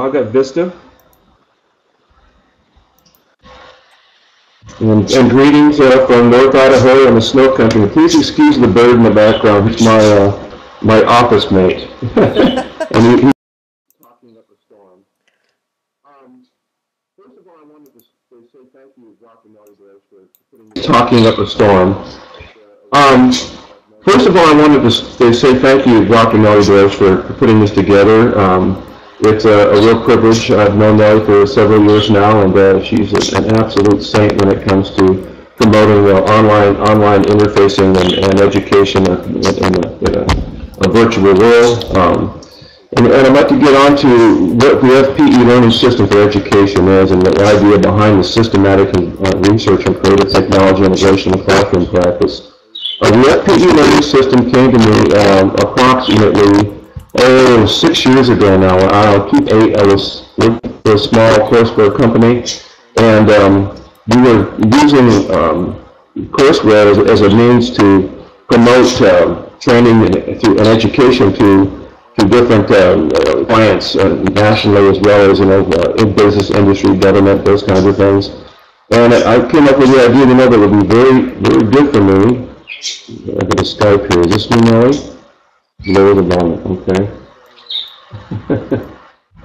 I've got Vista. And, and greetings uh, from North Idaho and the snow country. Please excuse the bird in the background. He's my uh, my office mate. and he, he talking up a storm. Um, first of all, I wanted to say thank you, Dr. Bears, for putting talking up a storm. Um, first of all, I wanted to say thank you, Dr. For, for putting this together. Um, it's a, a, real privilege. I've known Nellie for several years now, and uh, she's an absolute saint when it comes to promoting uh, online online interfacing and, and education in, in, a, in a, a, virtual world. Um, and, and, I'd like to get on to what the FPE learning system for education is and the idea behind the systematic uh, research and creative technology integration of classroom practice. Uh, the FPE learning system came to me um, approximately oh, six years ago now, I keep eight, I was with a small courseware company, and um, we were using um, courseware as, as, a means to promote uh, training and, and, education to to different uh, clients uh, nationally as well as you know uh, in business, industry, government, those kinds of things. And I came up with the idea, you know, that would be very, very good for me. I got a Skype here. Is this me, Mary? Lower the volume, okay.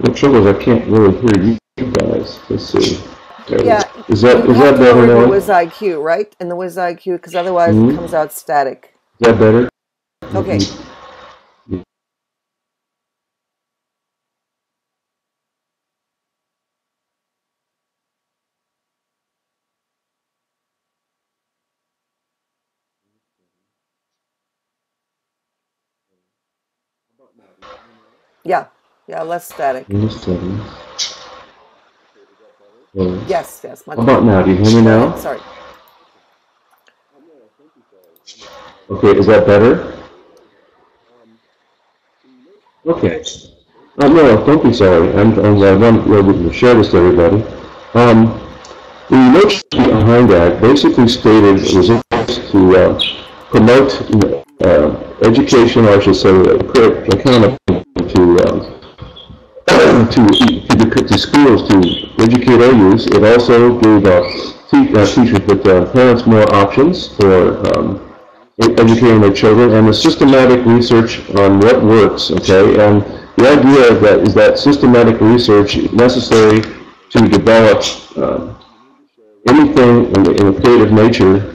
the trouble is I can't really hear you guys. Let's see. Yeah, is that is that better now? The WizIQ, right? In the Wiz IQ, because otherwise mm -hmm. it comes out static. Is that better? Okay. Mm -hmm. Yeah, yeah, less static. Less static. Yes, yes. Much How about now? Do you hear me now? Sorry. Okay, is that better? Okay. Uh, no, don't be sorry. I'm, I'm, I want to share this to everybody. Um, the notion behind that basically stated it was to uh, promote uh, education, or I should say, uh, to, to, to, to schools to educate our youth. It also gave te teachers, but parents more options for um, educating their children and the systematic research on what works, okay? And the idea of that is that systematic research is necessary to develop um, anything in the, in the creative nature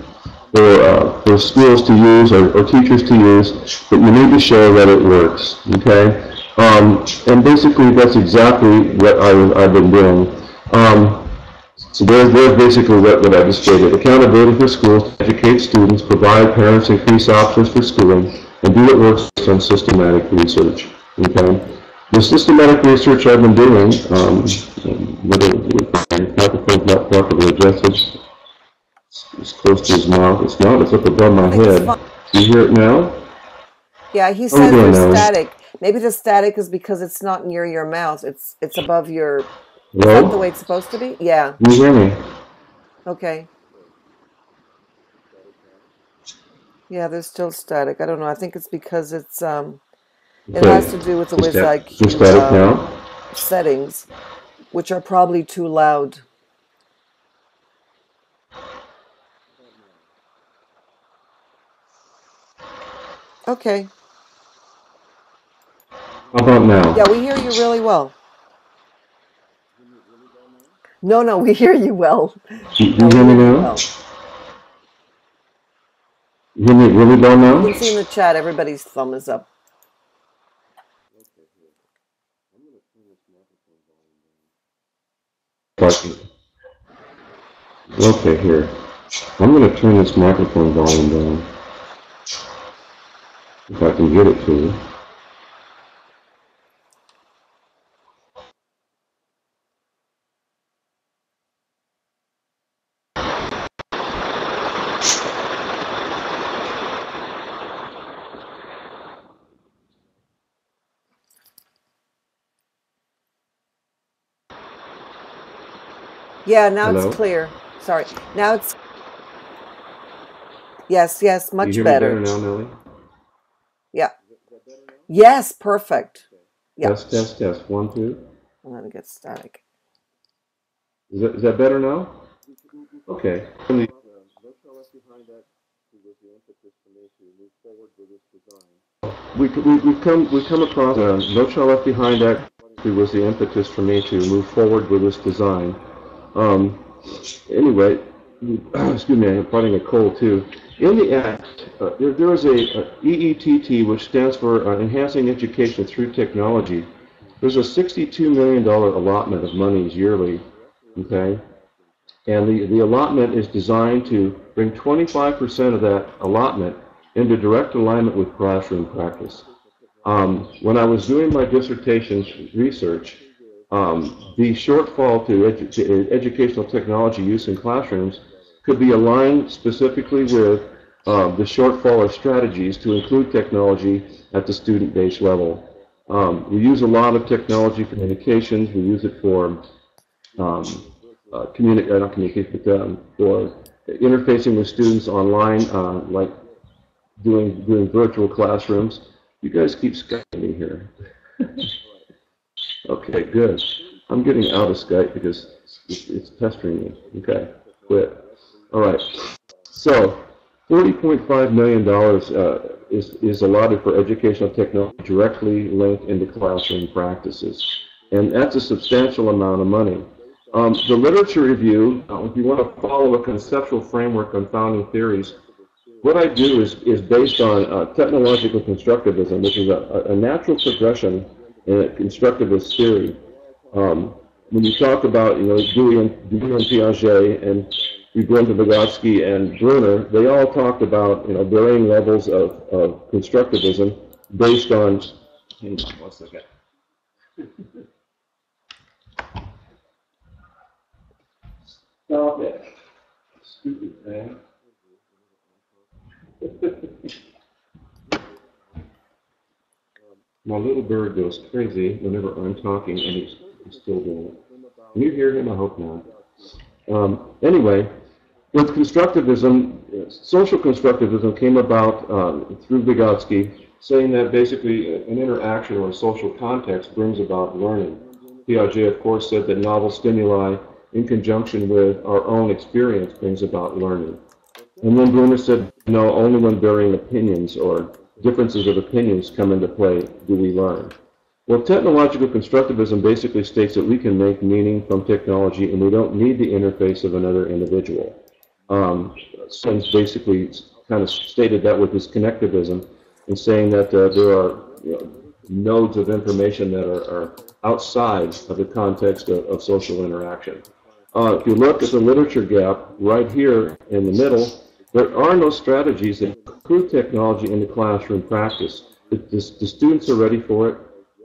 for, uh, for schools to use or, or, teachers to use, but you need to show that it works, okay? Um, and basically, that's exactly what I, have been doing. Um, so there's, there's basically what, what I just stated. Accountability for schools to educate students, provide parents increased options for schooling, and do it works on systematic research. Okay? The systematic research I've been doing, um, whether the microphone's not properly adjusted, it's close to his mouth. It's not, it's up above my head. Do you hear it now? Yeah, he says there's static. Maybe the static is because it's not near your mouth. It's it's above your. That the way it's supposed to be? Yeah. Can you hear me? Okay. Yeah, there's still static. I don't know. I think it's because it's um, it okay. has to do with the um, settings, which are probably too loud. Okay. How about now? Yeah, we hear you really well. No, no, we hear you well. You, you hear me now? Well. You hear me really well now? You can see in the chat everybody's thumb is up. Okay, here. I'm going to turn this microphone volume down. If I can get it to you. Yeah, now Hello? it's clear. Sorry. Now it's Yes, yes, much better. you better. better now, Nellie? Yeah. Yes, perfect. Yeah. Test, test, test. One, two. I'm going to get static. Is that, is that better now? Okay. We, we, we've come we come across uh, No Child Left Behind Act was the impetus for me to move forward with this design. Um, anyway, excuse me, I'm fighting a cold too. In the Act, uh, there, there is a, a, EETT, which stands for uh, Enhancing Education Through Technology. There's a $62 million allotment of monies yearly, okay? And the, the allotment is designed to bring 25% of that allotment into direct alignment with classroom practice. Um, when I was doing my dissertation research, um, the shortfall to, edu to, educational technology use in classrooms could be aligned specifically with uh, the shortfall of strategies to include technology at the student-based level. Um, we use a lot of technology for communications. We use it for um, uh, communi uh, not communication, but um, for interfacing with students online, uh, like doing doing virtual classrooms. You guys keep Skyping me here. okay, good. I'm getting out of Skype because it's, it's pestering me. Okay, quit. All right. So, $40.5 million uh, is, is allotted for educational technology directly linked into classroom practices. And that's a substantial amount of money. Um, the literature review, uh, if you want to follow a conceptual framework on founding theories, what I do is, is based on uh, technological constructivism, which is a, a natural progression in a constructivist theory. Um, when you talk about, you know, Dewey and, Dewey and Piaget and you Vygotsky and Bruner, they all talked about, you know, varying levels of, of constructivism based on, hang on one second. Stop it. Stupid thing. My little bird goes crazy whenever I'm talking, and he's, he's still doing it. Can you hear him? I hope not. Um, anyway, with constructivism, social constructivism came about um, through Vygotsky, saying that basically an interaction or a social context brings about learning. Piaget, of course, said that novel stimuli in conjunction with our own experience brings about learning. And then Bruner said, no, only when varying opinions or differences of opinions come into play do we learn. Well, technological constructivism basically states that we can make meaning from technology and we don't need the interface of another individual. Um, Siemens basically kind of stated that with his connectivism and saying that uh, there are you know, nodes of information that are, are, outside of the context of, of social interaction. Uh, if you look at the literature gap right here in the middle, there are no strategies that include technology in the classroom practice. The, the, the students are ready for it.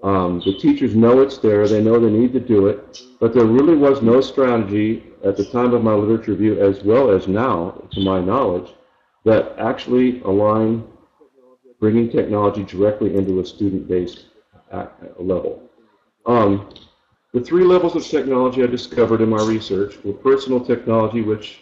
Um, the teachers know it's there. They know they need to do it. But there really was no strategy at the time of my literature review, as well as now, to my knowledge, that actually align bringing technology directly into a student-based level. Um, the three levels of technology I discovered in my research were personal technology, which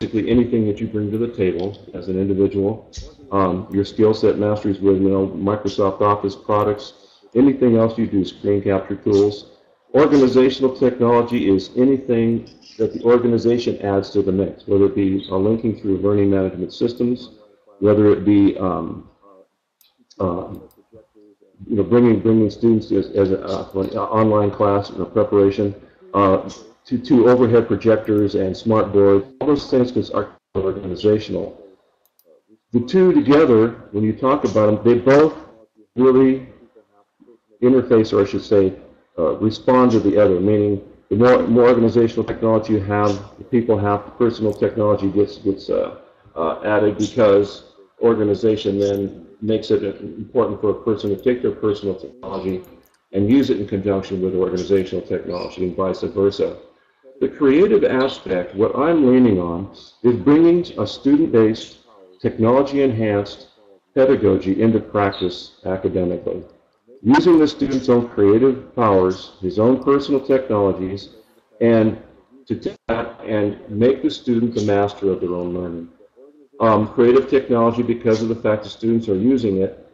basically anything that you bring to the table as an individual, um, your skill set masteries with you know Microsoft Office products, anything else you do, screen capture tools. Organizational technology is anything that the organization adds to the mix, whether it be uh, linking through learning management systems, whether it be um, uh, you know bringing bringing students as, as a, uh, an online class you preparation. Uh, to, to overhead projectors and smart boards. All those things are organizational. The two together, when you talk about them, they both really interface, or I should say, uh, respond to the other, meaning the more, more organizational technology you have, the people have, the personal technology gets, gets uh, uh, added because organization then makes it important for a person to take their personal technology and use it in conjunction with organizational technology and vice versa. The creative aspect, what I'm leaning on, is bringing a student-based, technology-enhanced pedagogy into practice academically. Using the student's own creative powers, his own personal technologies, and to take that and make the student the master of their own learning. Um, creative technology, because of the fact that students are using it,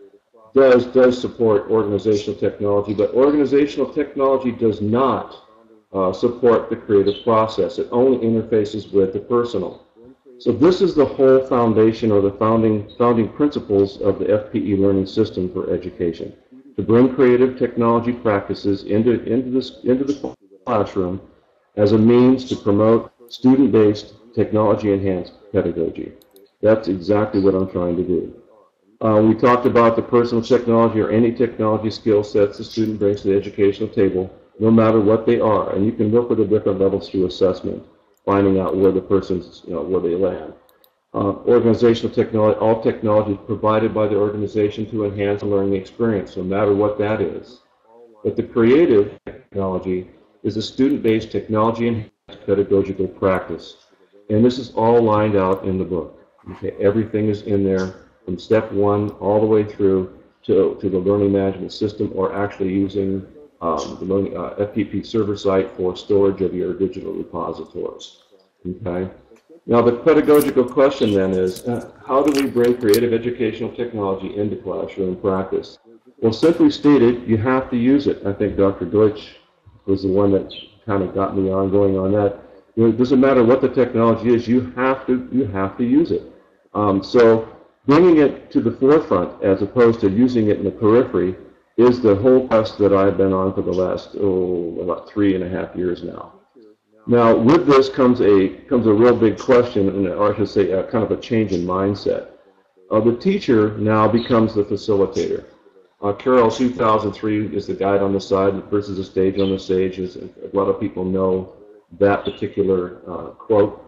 does does support organizational technology, but organizational technology does not uh, support the creative process. It only interfaces with the personal. So this is the whole foundation or the founding founding principles of the FPE learning system for education. To bring creative technology practices into into this into the classroom as a means to promote student-based technology-enhanced pedagogy. That's exactly what I'm trying to do. Uh, we talked about the personal technology or any technology skill sets the student brings to the educational table, no matter what they are. And you can work with the different levels through assessment, finding out where the person's, you know, where they land. Uh, organizational technology, all technology provided by the organization to enhance the learning experience, no matter what that is. But the creative technology is a student-based technology and pedagogical practice. And this is all lined out in the book. Okay, everything is in there from step one all the way through to, to the learning management system or actually using um, the uh, FTP server site for storage of your digital repositories. Okay. Now the pedagogical question then is, uh, how do we bring creative educational technology into classroom practice? Well, simply stated, you have to use it. I think Dr. Deutsch was the one that kind of got me on going on that. It doesn't matter what the technology is, you have to you have to use it. Um, so Bringing it to the forefront as opposed to using it in the periphery is the whole quest that I've been on for the last, oh, about three and a half years now. Now, with this comes a comes a real big question, or I should say, a, kind of a change in mindset. Uh, the teacher now becomes the facilitator. Uh, Carroll 2003 is the guide on the side versus the stage on the stage. Is a lot of people know that particular uh, quote.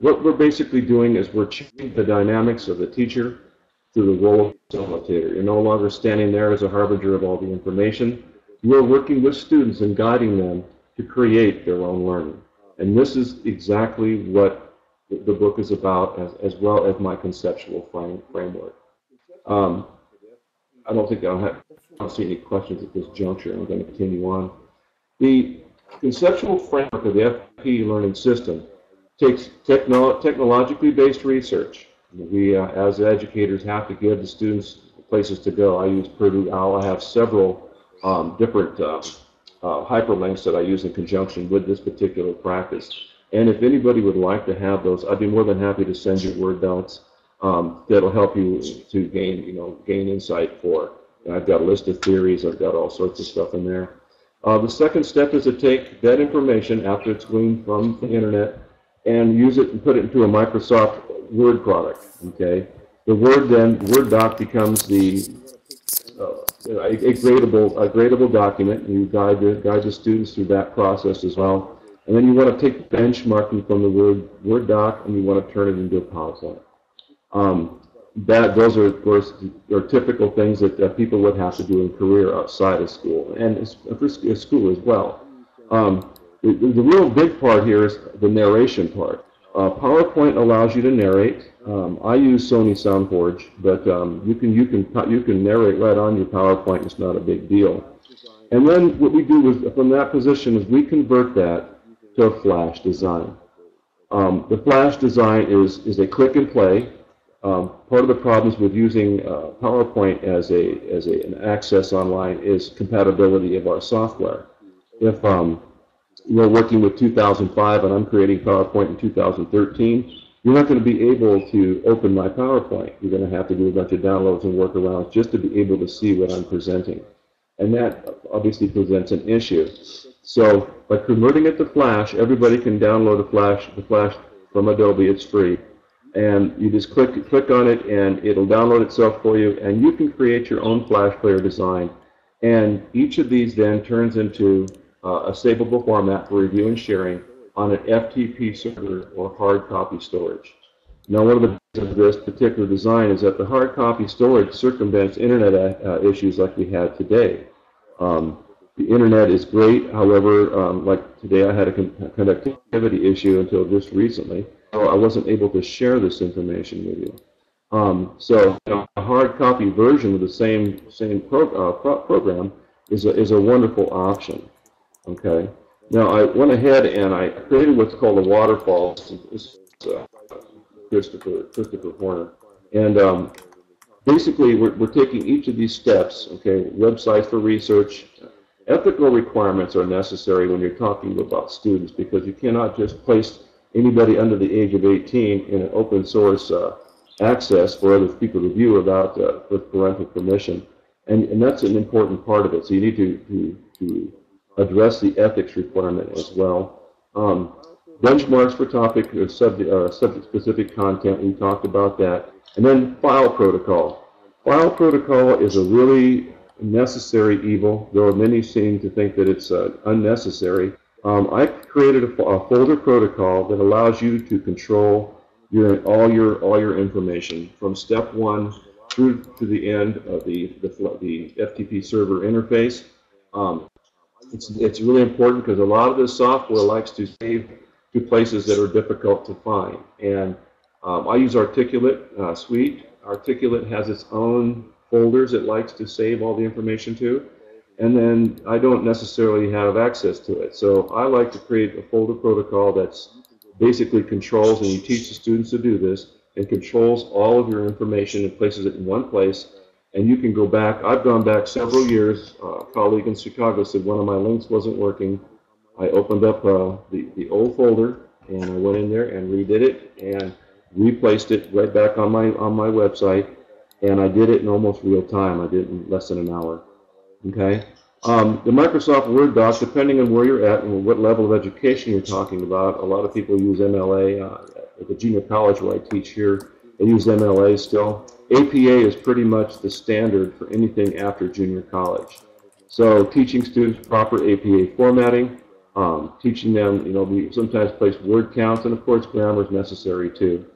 What we're basically doing is we're changing the dynamics of the teacher through the role of facilitator. You're no longer standing there as a harbinger of all the information. You're working with students and guiding them to create their own learning. And this is exactly what the book is about, as, as well as my conceptual frame, framework. Um, I don't think I'll have, I don't see any questions at this juncture. I'm going to continue on. The conceptual framework of the FP learning system takes techno technologically based research we, uh, as educators, have to give the students places to go. I use Purdue OWL. I have several um, different uh, uh, hyperlinks that I use in conjunction with this particular practice. And if anybody would like to have those, I'd be more than happy to send you Word docs um, that'll help you to gain, you know, gain insight for. And I've got a list of theories. I've got all sorts of stuff in there. Uh, the second step is to take that information after it's gleaned from the internet and use it and put it into a Microsoft Word product. Okay, the Word then Word doc becomes the uh, a, gradable a gradable document. You guide the guide the students through that process as well. And then you want to take benchmarking from the Word Word doc and you want to turn it into a PowerPoint. Um, that those are of course are typical things that uh, people would have to do in career outside of school and for school as well. Um, the, the real big part here is the narration part. Uh, PowerPoint allows you to narrate. Um, I use Sony SoundForge, but um, you can you can you can narrate right on your PowerPoint. It's not a big deal. And then what we do is from that position is we convert that to a Flash design. Um, the Flash design is is a click and play. Um, part of the problems with using uh, PowerPoint as a as a, an access online is compatibility of our software. If um, you're working with 2005 and I'm creating PowerPoint in 2013, you're not going to be able to open my PowerPoint. You're going to have to do a bunch of downloads and workarounds just to be able to see what I'm presenting. And that obviously presents an issue. So by converting it to Flash, everybody can download a Flash, the Flash from Adobe. It's free. And you just click, click on it and it'll download itself for you and you can create your own Flash player design. And each of these then turns into uh, a savable format for review and sharing on an FTP server or hard copy storage. Now, one of the of this particular design is that the hard copy storage circumvents internet uh, issues like we had today. Um, the internet is great, however, um, like today I had a con connectivity issue until just recently, so I wasn't able to share this information with you. Um, so you know, a hard copy version of the same same pro uh, pro program is a, is a wonderful option. Okay. Now I went ahead and I created what's called a waterfall. This is uh, Christopher Christopher Horner, and um, basically, we're, we're taking each of these steps, okay, websites for research. Ethical requirements are necessary when you're talking about students because you cannot just place anybody under the age of 18 in an open source uh, access for other people to view without uh, with parental permission. And, and that's an important part of it. So you need to, to, to address the ethics requirement as well. Um, benchmarks for topic or subject, uh, subject specific content, we talked about that. And then file protocol. File protocol is a really necessary evil, though many seem to think that it's uh, unnecessary. Um, I created a, a, folder protocol that allows you to control your all your all your information from step one through to the end of the the, the FTP server interface. Um, it's it's really important because a lot of this software likes to save to places that are difficult to find, and um, I use Articulate uh, Suite. Articulate has its own folders it likes to save all the information to, and then I don't necessarily have access to it. So I like to create a folder protocol that's basically controls, and you teach the students to do this, and controls all of your information and places it in one place, and you can go back. I've gone back several years. Uh, a colleague in Chicago said one of my links wasn't working. I opened up uh, the, the old folder, and I went in there and redid it, and replaced it right back on my on my website, and I did it in almost real time. I did it in less than an hour. Okay. Um, the Microsoft Word doc, depending on where you're at and what level of education you're talking about, a lot of people use MLA. Uh, at the junior college where I teach here, they use MLA still. APA is pretty much the standard for anything after junior college. So teaching students proper APA formatting, um, teaching them, you know, we sometimes place word counts, and of course grammar is necessary too.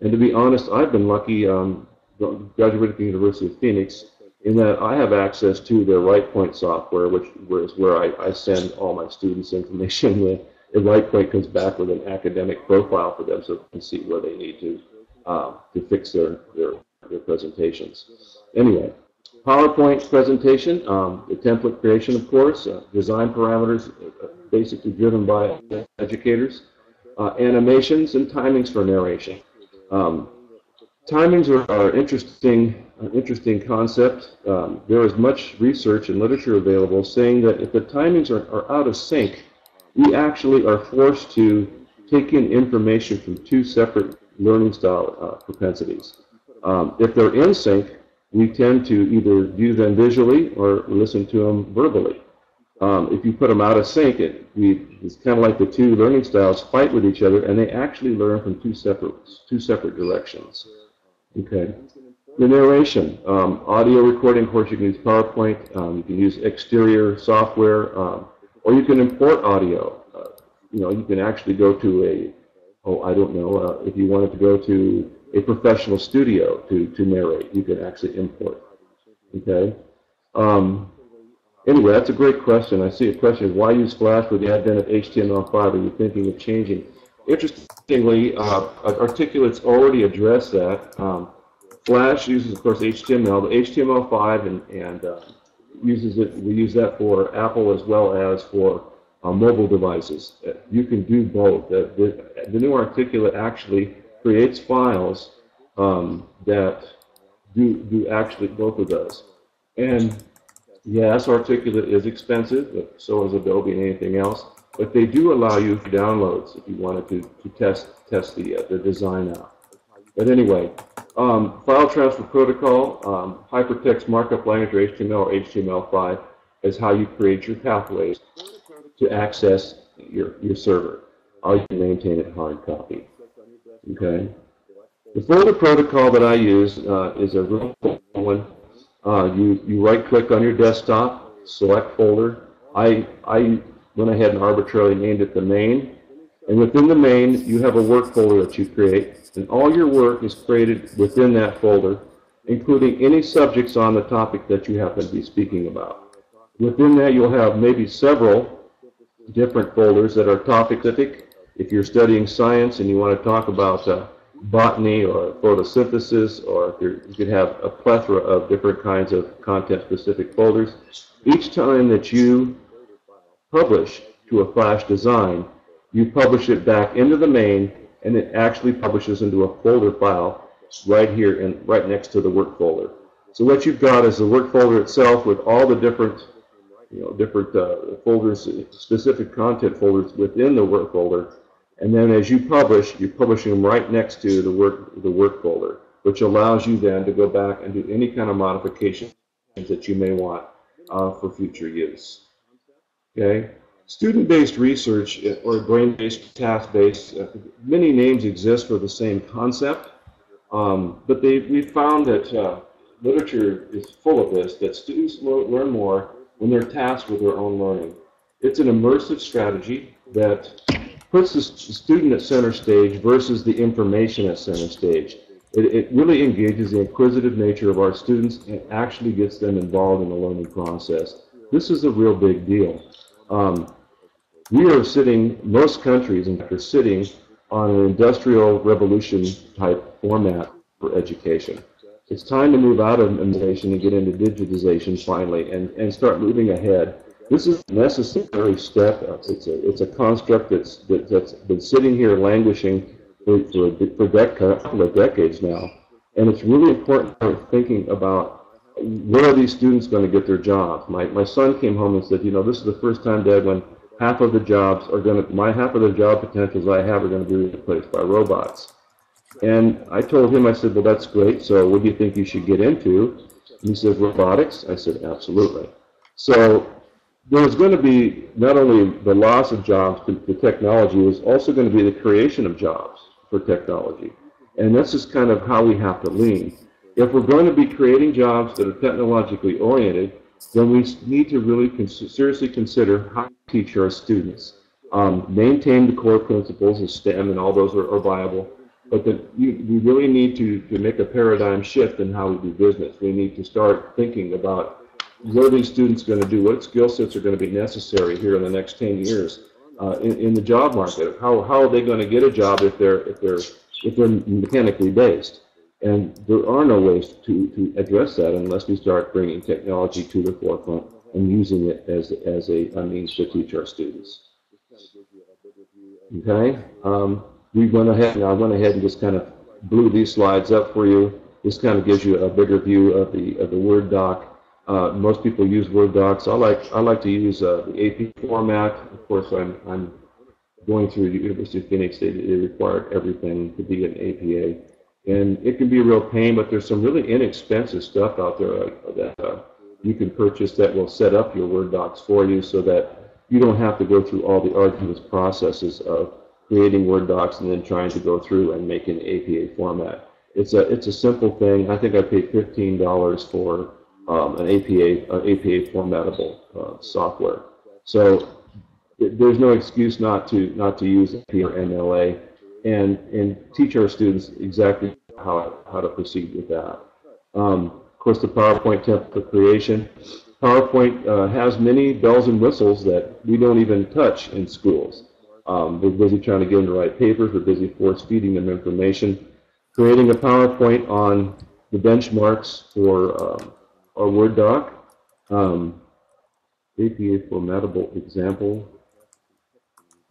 And to be honest, I've been lucky, um, graduated from the University of Phoenix, in that I have access to their WritePoint software, which is where I, I send all my students information with. And comes back with an academic profile for them so they can see where they need to um, to fix their, their, their presentations. Anyway, PowerPoint presentation, um, the template creation, of course, uh, design parameters uh, basically driven by educators, uh, animations, and timings for narration. Um, timings are, are interesting, an interesting concept. Um, there is much research and literature available saying that if the timings are, are out of sync, we actually are forced to take in information from two separate learning style uh, propensities. Um, if they're in sync, we tend to either view them visually or listen to them verbally. Um, if you put them out of sync, it, we, it's kind of like the two learning styles fight with each other, and they actually learn from two separate two separate directions. Okay. The narration, um, audio recording, of course, you can use PowerPoint. Um, you can use exterior software, um, or you can import audio. Uh, you know, you can actually go to a, oh, I don't know, uh, if you wanted to go to a professional studio to, to narrate, you can actually import. Okay. Um, Anyway, that's a great question. I see a question why use Flash with the advent of HTML5? Are you thinking of changing? Interestingly, uh, Articulate's already addressed that. Um, Flash uses, of course, HTML. The HTML5 and, and uh, uses it. We use that for Apple as well as for uh, mobile devices. You can do both. The, the, the new Articulate actually creates files um, that do do actually both of those. And Yes, Articulate is expensive, but so is Adobe and anything else. But they do allow you downloads if you wanted to, to test test the, uh, the design out. But anyway, um, file transfer protocol, um, hypertext markup language or HTML or HTML5 is how you create your pathways to access your, your server. Or you can maintain it hard copy. Okay. The folder protocol that I use uh, is a real one uh, you, you right click on your desktop, select folder. I, I went ahead and arbitrarily named it the main. And within the main, you have a work folder that you create. And all your work is created within that folder, including any subjects on the topic that you happen to be speaking about. Within that, you'll have maybe several different folders that are topic specific. If you're studying science and you want to talk about uh, botany or photosynthesis, or you could have a plethora of different kinds of content-specific folders. Each time that you publish to a Flash design, you publish it back into the main, and it actually publishes into a folder file right here and right next to the work folder. So what you've got is the work folder itself with all the different, you know, different uh, folders, specific content folders within the work folder. And then as you publish, you're publishing them right next to the work, the work folder, which allows you then to go back and do any kind of modifications that you may want uh, for future use. Okay. Student-based research uh, or brain-based, task-based, uh, many names exist for the same concept, um, but we found that uh, literature is full of this, that students learn more when they're tasked with their own learning. It's an immersive strategy that puts the student at center stage versus the information at center stage. It, it really engages the inquisitive nature of our students and actually gets them involved in the learning process. This is a real big deal. Um, we are sitting, most countries are sitting on an industrial revolution type format for education. It's time to move out of innovation and get into digitization finally and, and start moving ahead. This is a necessary step. It's a, it's a construct that's, that, that's been sitting here languishing for, for, for dec- a couple of decades now. And it's really important to thinking about where are these students going to get their jobs? My, my son came home and said, you know, this is the first time, Dad, when half of the jobs are going to, my half of the job potentials I have are going to be replaced by robots. And I told him, I said, well, that's great. So what do you think you should get into? And he said, robotics. I said, absolutely. So there's going to be not only the loss of jobs to, technology, there's also going to be the creation of jobs for technology. And this is kind of how we have to lean if we're going to be creating jobs that are technologically oriented, then we need to really seriously consider how to teach our students. Um, maintain the core principles of STEM, and all those are, are viable, but the, you, we really need to, to make a paradigm shift in how we do business. We need to start thinking about what are these students going to do, what skill sets are going to be necessary here in the next 10 years uh, in, in the job market. How, how are they going to get a job if they're, if they're, if they're mechanically based? And there are no ways to, to address that unless we start bringing technology to the forefront and using it as, as a, a means to teach our students. Okay, um, we went ahead, and I went ahead and just kind of blew these slides up for you. This kind of gives you a bigger view of the of the Word doc. Uh, most people use Word docs. I like I like to use uh, the AP format. Of course, I'm I'm going through the University of Phoenix. They, they required everything to be an APA. And it can be a real pain, but there's some really inexpensive stuff out there uh, that uh, you can purchase that will set up your Word docs for you so that you don't have to go through all the arduous processes of creating Word docs and then trying to go through and make an APA format. It's a, it's a simple thing. I think I paid $15 for um, an APA, uh, APA formatable uh, software. So there's no excuse not to, not to use APA or MLA and, and teach our students exactly how, how to proceed with that. Um, of course, the PowerPoint template creation. PowerPoint uh, has many bells and whistles that we don't even touch in schools. Um, we're busy trying to get them to write papers. We're busy force feeding them information. Creating a PowerPoint on the benchmarks for um, our Word doc. Um, APA formatable example.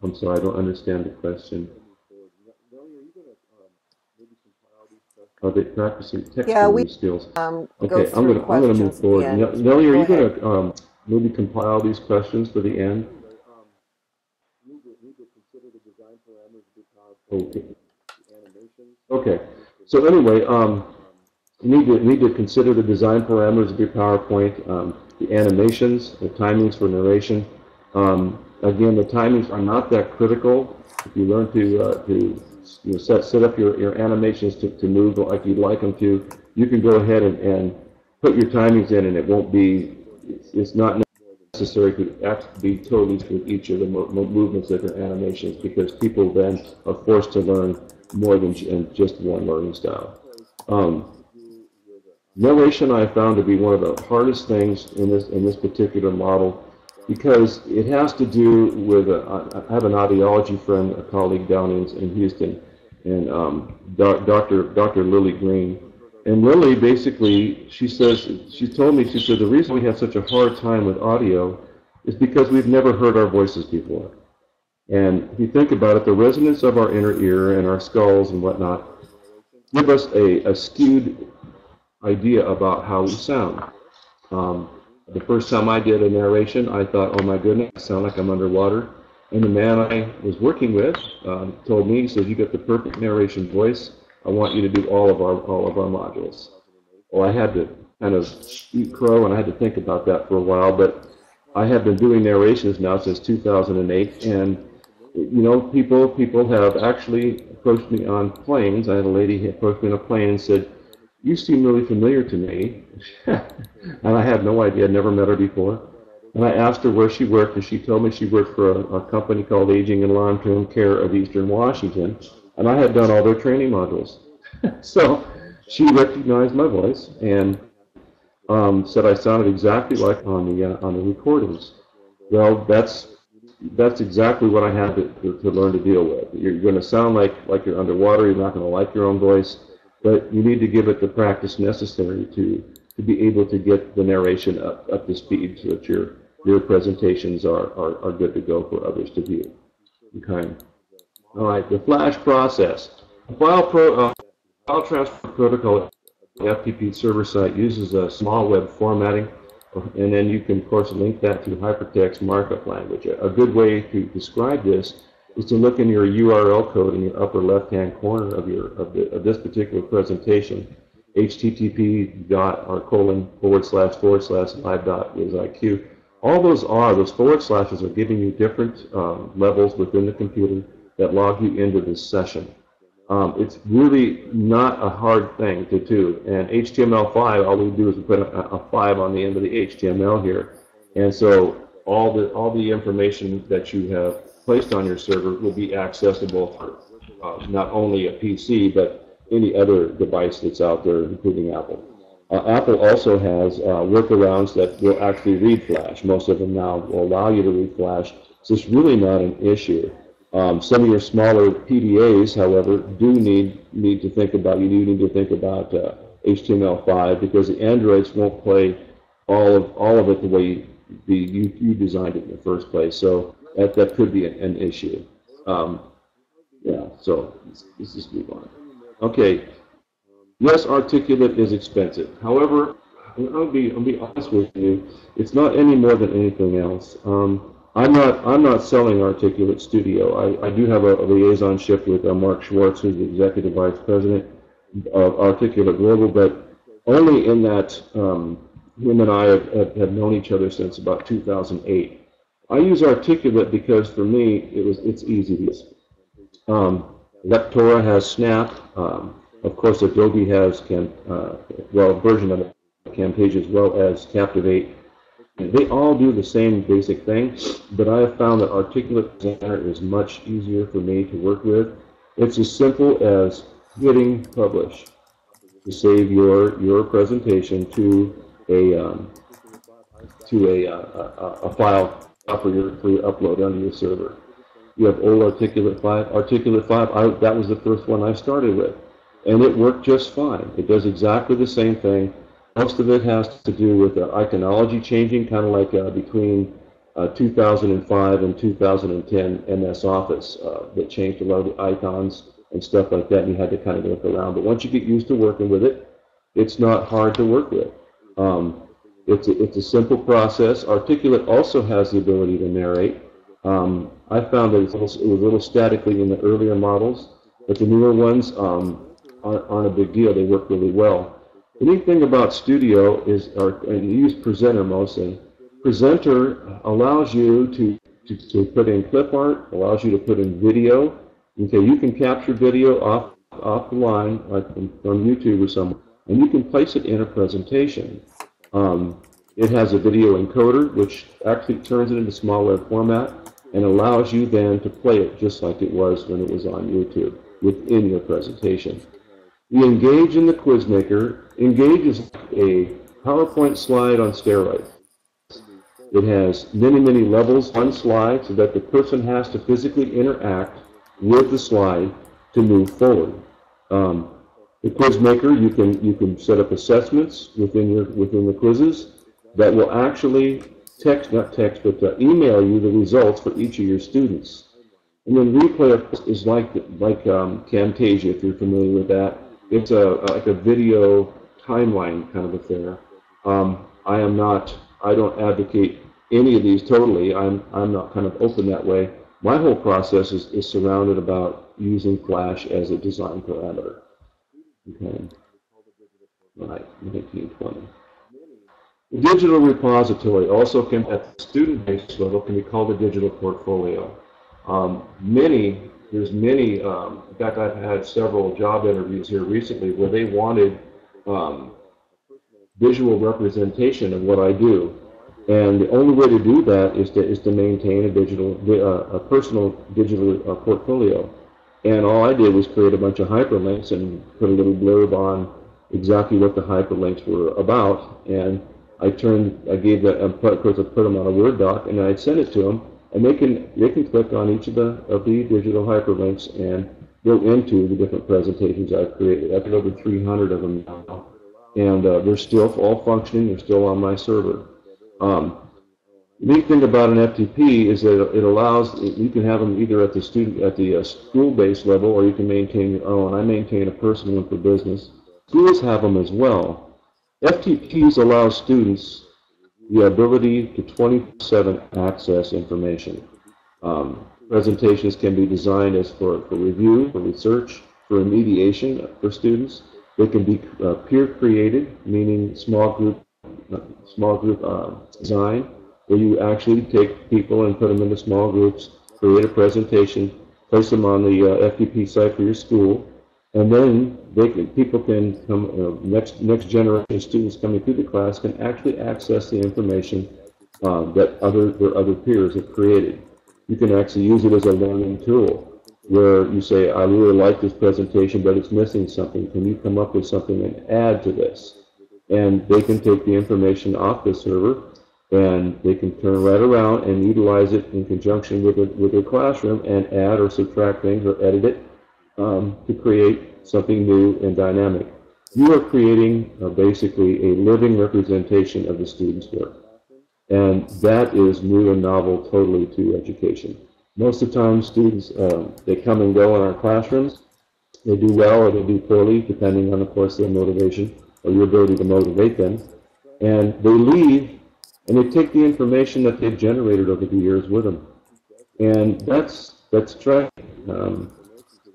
I'm sorry, I don't understand the question. Are they practicing tech Yeah, we skills? um, go Okay, I'm gonna, I'm gonna move questions at the forward. end. Nel- Nellie, are Go you gonna, um, maybe compile these questions for the end? Okay. Okay, so anyway, um, you need to, need to consider the design parameters of your PowerPoint, um, the animations, the timings for narration. Um, again, the timings are not that critical. If you learn to, uh, to you know, set, set up your, your animations to, to move like you'd like them to, you can go ahead and, and put your timings in and it won't be, it's, not necessary to be totally with each of the mo mo movements of your animations because people then are forced to learn more than just one learning style. Um, narration I found to be one of the hardest things in this in this particular model because it has to do with a, I have an audiology friend, a colleague down in, in Houston, and um, Dr. Dr. Lily Green. And Lily basically, she says, she told me, she said, the reason we have such a hard time with audio is because we've never heard our voices before. And if you think about it, the resonance of our inner ear and our skulls and whatnot give us a, a skewed idea about how we sound. Um, the first time I did a narration, I thought, oh my goodness, I sound like I'm underwater. And the man I was working with um, told me, he said, you got the perfect narration voice. I want you to do all of our all of our modules. Well, I had to kind of eat crow, and I had to think about that for a while. But I have been doing narrations now since 2008, and you know, people people have actually approached me on planes. I had a lady approach me on a plane and said, "You seem really familiar to me," and I had no idea. I'd never met her before. And I asked her where she worked, and she told me she worked for a, a company called Aging and Long-Term Care of Eastern Washington, and I had done all their training modules. so she recognized my voice and um, said I sounded exactly like on the uh, on the recordings. Well, that's that's exactly what I had to, to, to learn to deal with. You're going to sound like like you're underwater. You're not going to like your own voice, but you need to give it the practice necessary to to be able to get the narration up, up to speed so that your your presentations are, are, are good to go for others to view. Okay. All right. The flash process. File pro, uh, file transfer protocol FTP server site uses a small web formatting, and then you can, of course, link that to hypertext markup language. A good way to describe this is to look in your URL code in your upper left-hand corner of your of, the, of this particular presentation, http dot or colon forward slash forward slash live dot WizIQ. All those are, those forward slashes are giving you different um, levels within the computer that log you into this session. Um, it's really not a hard thing to do. And HTML5, all we do is we put a, a 5 on the end of the HTML here. And so all the, all the information that you have placed on your server will be accessible for uh, not only a PC, but any other device that's out there, including Apple. Uh, Apple also has uh, workarounds that will actually read Flash. Most of them now will allow you to read Flash, so it's really not an issue. Um, some of your smaller PDAs, however, do need need to think about. You do need to think about uh, HTML5 because the Androids won't play all of all of it the way the, you, you designed it in the first place. So that that could be an, an issue. Um, yeah. So let's, let's just move on. Okay. Yes, Articulate is expensive. However, I'll be I'll be honest with you. It's not any more than anything else. Um, I'm not. I'm not selling Articulate Studio. I, I do have a, a liaisonship with uh, Mark Schwartz, who's the executive vice president of Articulate Global, but only in that um, him and I have, have, have, known each other since about 2008. I use Articulate because for me it was it's easy to use. Um, Lectora has Snap. Um, of course, Adobe has can uh, well version of Camtasia as well as Captivate. They all do the same basic thing, but I have found that Articulate Designer is much easier for me to work with. It's as simple as hitting publish to save your your presentation to a um, to a, uh, a, a, file for your for your upload onto your server. You have old Articulate 5. Articulate 5, I, that was the first one I started with, and it worked just fine. It does exactly the same thing most of it has to do with uh, iconology changing, kind of like uh, between uh, 2005 and 2010 MS Office uh, that changed a lot of the icons and stuff like that, and you had to kind of look around. But once you get used to working with it, it's not hard to work with. Um, it's, a, it's a simple process. Articulate also has the ability to narrate. Um, I found that it was, a little statically in the earlier models, but the newer ones um, aren't, aren't a big deal. They work really well. The neat thing about Studio is, or and you use Presenter mostly. Presenter allows you to, to, to put in clip art, allows you to put in video. Okay, you can capture video off off the line, like from, from YouTube or somewhere, and you can place it in a presentation. Um, it has a video encoder, which actually turns it into small web format and allows you then to play it just like it was when it was on YouTube within your presentation. You engage in the Quizmaker Engage is a PowerPoint slide on steroids. It has many, many levels on slide so that the person has to physically interact with the slide to move forward. Um, the quiz maker, you can you can set up assessments within your within the quizzes that will actually text not text but uh, email you the results for each of your students. And then replay is like like um, Camtasia if you're familiar with that it's a like a video timeline kind of affair. Um, I am not. I don't advocate any of these totally. I'm I'm not kind of open that way. My whole process is, is surrounded about using Flash as a design parameter. Okay. Right, 1920. The digital repository also can, at the student-based level, can be called a digital portfolio. Um, many, there's many, um, in fact, I've had several job interviews here recently where they wanted um, visual representation of what I do. And the only way to do that is to, is to maintain a digital, uh, a personal digital uh, portfolio. And all I did was create a bunch of hyperlinks and put a little blurb on exactly what the hyperlinks were about. And I turned, I gave that, of course, I put them on a Word doc, and I'd send it to them, and they can they can click on each of the of the digital hyperlinks and go into the different presentations I've created. I've got over 300 of them now, and uh, they're still all functioning. They're still on my server. Um, neat thing about an FTP is that it allows you can have them either at the student at the uh, school-based level, or you can maintain your own. I maintain a personal one for business. Schools have them as well. FTPs allow students the ability to 24/7 access information. Um, presentations can be designed as for, for review, for research, for remediation for students. They can be uh, peer created, meaning small group, uh, small group uh, design where you actually take people and put them into small groups, create a presentation, place them on the uh, FTP site for your school, and then they can, people can come, uh, next next generation students coming through the class can actually access the information uh, that other their other peers have created. You can actually use it as a learning tool where you say, I really like this presentation, but it's missing something. Can you come up with something and add to this? And they can take the information off the server and they can turn right around and utilize it in conjunction with, a, with their classroom and add or subtract things or edit it um, to create something new and dynamic. You are creating uh, basically a living representation of the student's work. And that is new and novel totally to education. Most of the time, students, uh, they come and go in our classrooms. They do well or they do poorly, depending on, of course, their motivation or your ability to motivate them. And they leave and they take the information that they've generated over the years with them. And that's that's tragic. Um,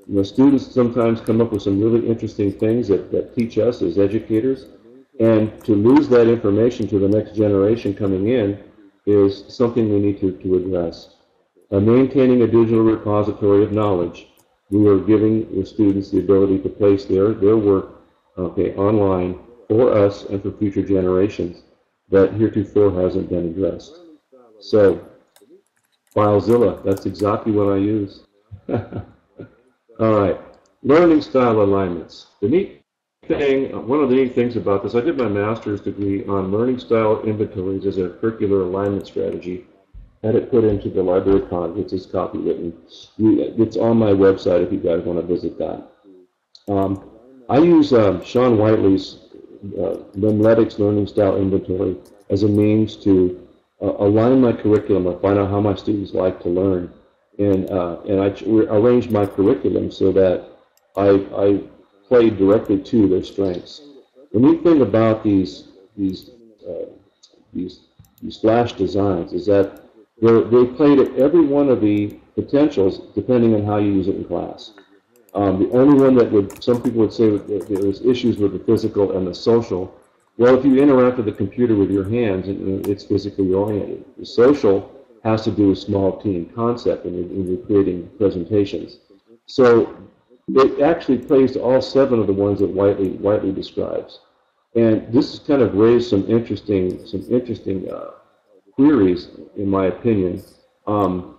you know, students sometimes come up with some really interesting things that, that teach us as educators, and to lose that information to the next generation coming in is something we need to, to address. Uh, maintaining a digital repository of knowledge, we are giving the students the ability to place their, their work okay, online for us and for future generations that heretofore hasn't been addressed. So, FileZilla, that's exactly what I use. All right, learning style alignments. The neat thing, one of the neat things about this, I did my master's degree on learning style inventories as a curricular alignment strategy. Had it put into the Library of Congress, it's copywritten. It's on my website if you guys want to visit that. Um, I use um, Sean Whiteley's uh, Memletics Learning Style Inventory as a means to uh, align my curriculum or find out how my students like to learn. And, uh, and I arrange my curriculum so that I, I play directly to their strengths. The neat thing about these, these, uh, these, these flash designs is that they play to every one of the potentials depending on how you use it in class. Um, the only one that would, some people would say there was issues with the physical and the social. Well, if you interact with the computer with your hands, it's physically oriented. The social has to do with small team concept and you're creating presentations. So it actually plays to all seven of the ones that Whiteley, Whiteley describes. And this has kind of raised some interesting, some interesting uh, queries, in my opinion. Um,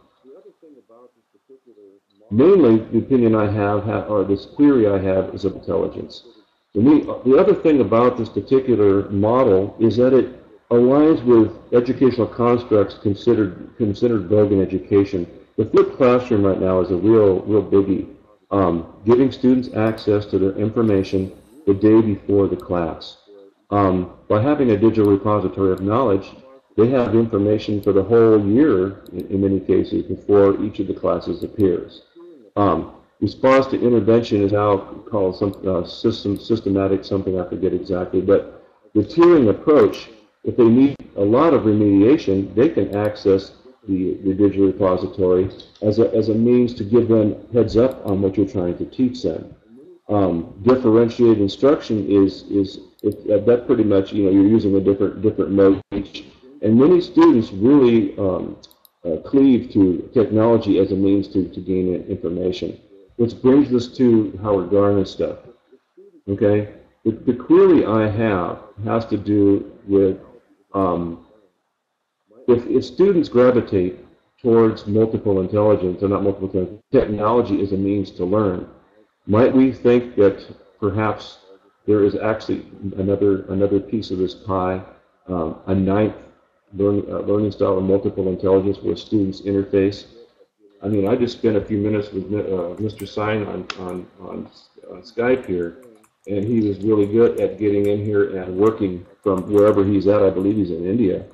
mainly the opinion I have, or this query I have, is of intelligence. Me, the other thing about this particular model is that it aligns with educational constructs considered considered vogue in education. The flipped classroom right now is a real real biggie. Um, giving students access to their information the day before the class. Um, by having a digital repository of knowledge, they have information for the whole year, in, in many cases, before each of the classes appears. Um, response to intervention is now called some uh, system systematic something I forget exactly, but the tiering approach, if they need a lot of remediation, they can access the, the digital repository as a, as a means to give them heads up on what you're trying to teach them. Um, differentiated instruction is is it, uh, that pretty much you know you're using a different different mode, and many students really um, uh, cleave to technology as a means to, to gain information. Which brings us to Howard Gardner stuff. Okay, the, the query I have has to do with um, if, if students gravitate towards multiple intelligence, or not multiple intelligence, technology is a means to learn, might we think that perhaps there is actually another another piece of this pie, um, a ninth learn, uh, learning style of multiple intelligence where students interface? I mean, I just spent a few minutes with uh, Mr. Sign on, on, on, on Skype here, and he was really good at getting in here and working from wherever he's at. I believe he's in India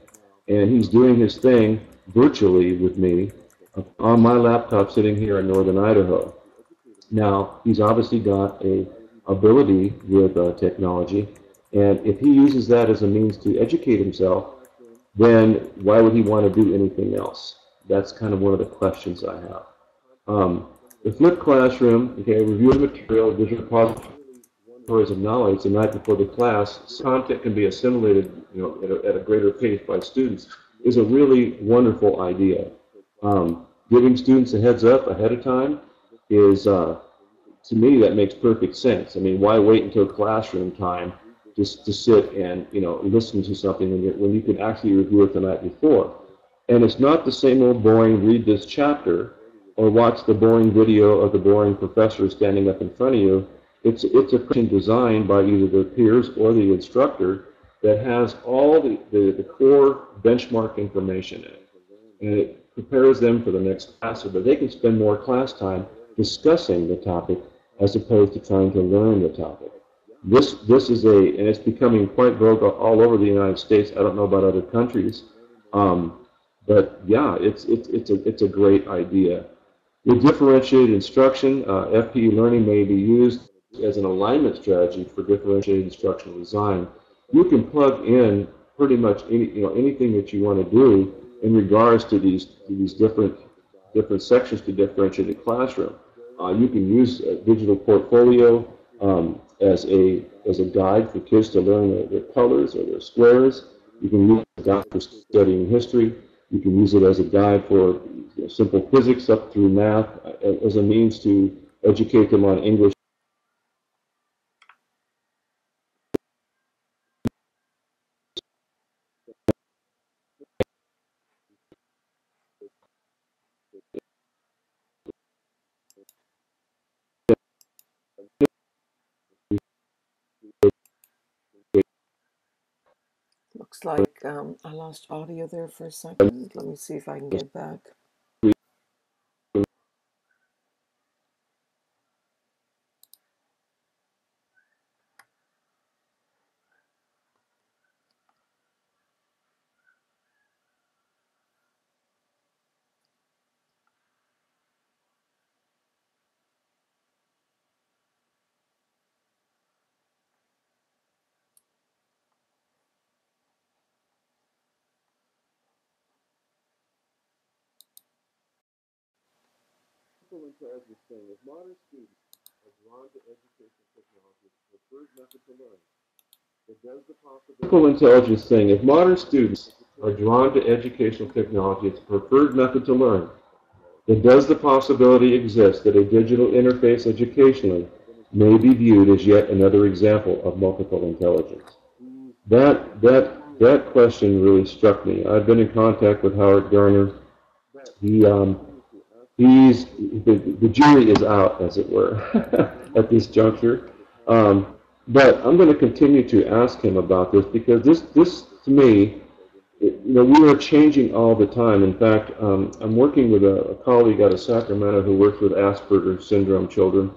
and he's doing his thing virtually with me on my laptop sitting here in northern Idaho. Now, he's obviously got a ability with uh, technology, and if he uses that as a means to educate himself, then why would he want to do anything else? That's kind of one of the questions I have. Um, the flipped classroom, okay, review the material, digital repositories of knowledge the night before the class, content can be assimilated you know, at a, at a greater pace by students, is a really wonderful idea. Um, giving students a heads up ahead of time is, uh, to me, that makes perfect sense. I mean, why wait until classroom time just to sit and you know listen to something when you, when you can actually review it the night before? And it's not the same old boring read this chapter or watch the boring video of the boring professor standing up in front of you it's, it's a question designed by either the peers or the instructor that has all the, the, the core benchmark information in it. And it prepares them for the next class so that they can spend more class time discussing the topic as opposed to trying to learn the topic. This, this is a, and it's becoming quite vogue all over the United States. I don't know about other countries. Um, but yeah, it's, it's, it's, a, it's a great idea. With differentiated instruction, uh, FPE learning may be used as an alignment strategy for differentiated instructional design, you can plug in pretty much any, you know, anything that you want to do in regards to these, to these different, different sections to differentiate differentiated classroom. Uh, you can use a digital portfolio um, as, a, as a guide for kids to learn their, their colors or their squares. You can use it as a guide for studying history. You can use it as a guide for you know, simple physics up through math uh, as a means to educate them on English Looks like um, I lost audio there for a second. Let me see if I can get back. Is saying, if modern students are drawn to educational technology preferred method to learn, it does the possibility... intelligence saying, if modern students are drawn to educational technology the preferred method to learn, then does the possibility exist that a digital interface educationally may be viewed as yet another example of multiple intelligence? That, that, that question really struck me. I've been in contact with Howard Gardner. He, um, he's the, the jury is out, as it were, at this juncture. Um, but I'm going to continue to ask him about this because this, this to me, it, you know, we are changing all the time. In fact, um, I'm working with a, a, colleague out of Sacramento who works with Asperger syndrome children.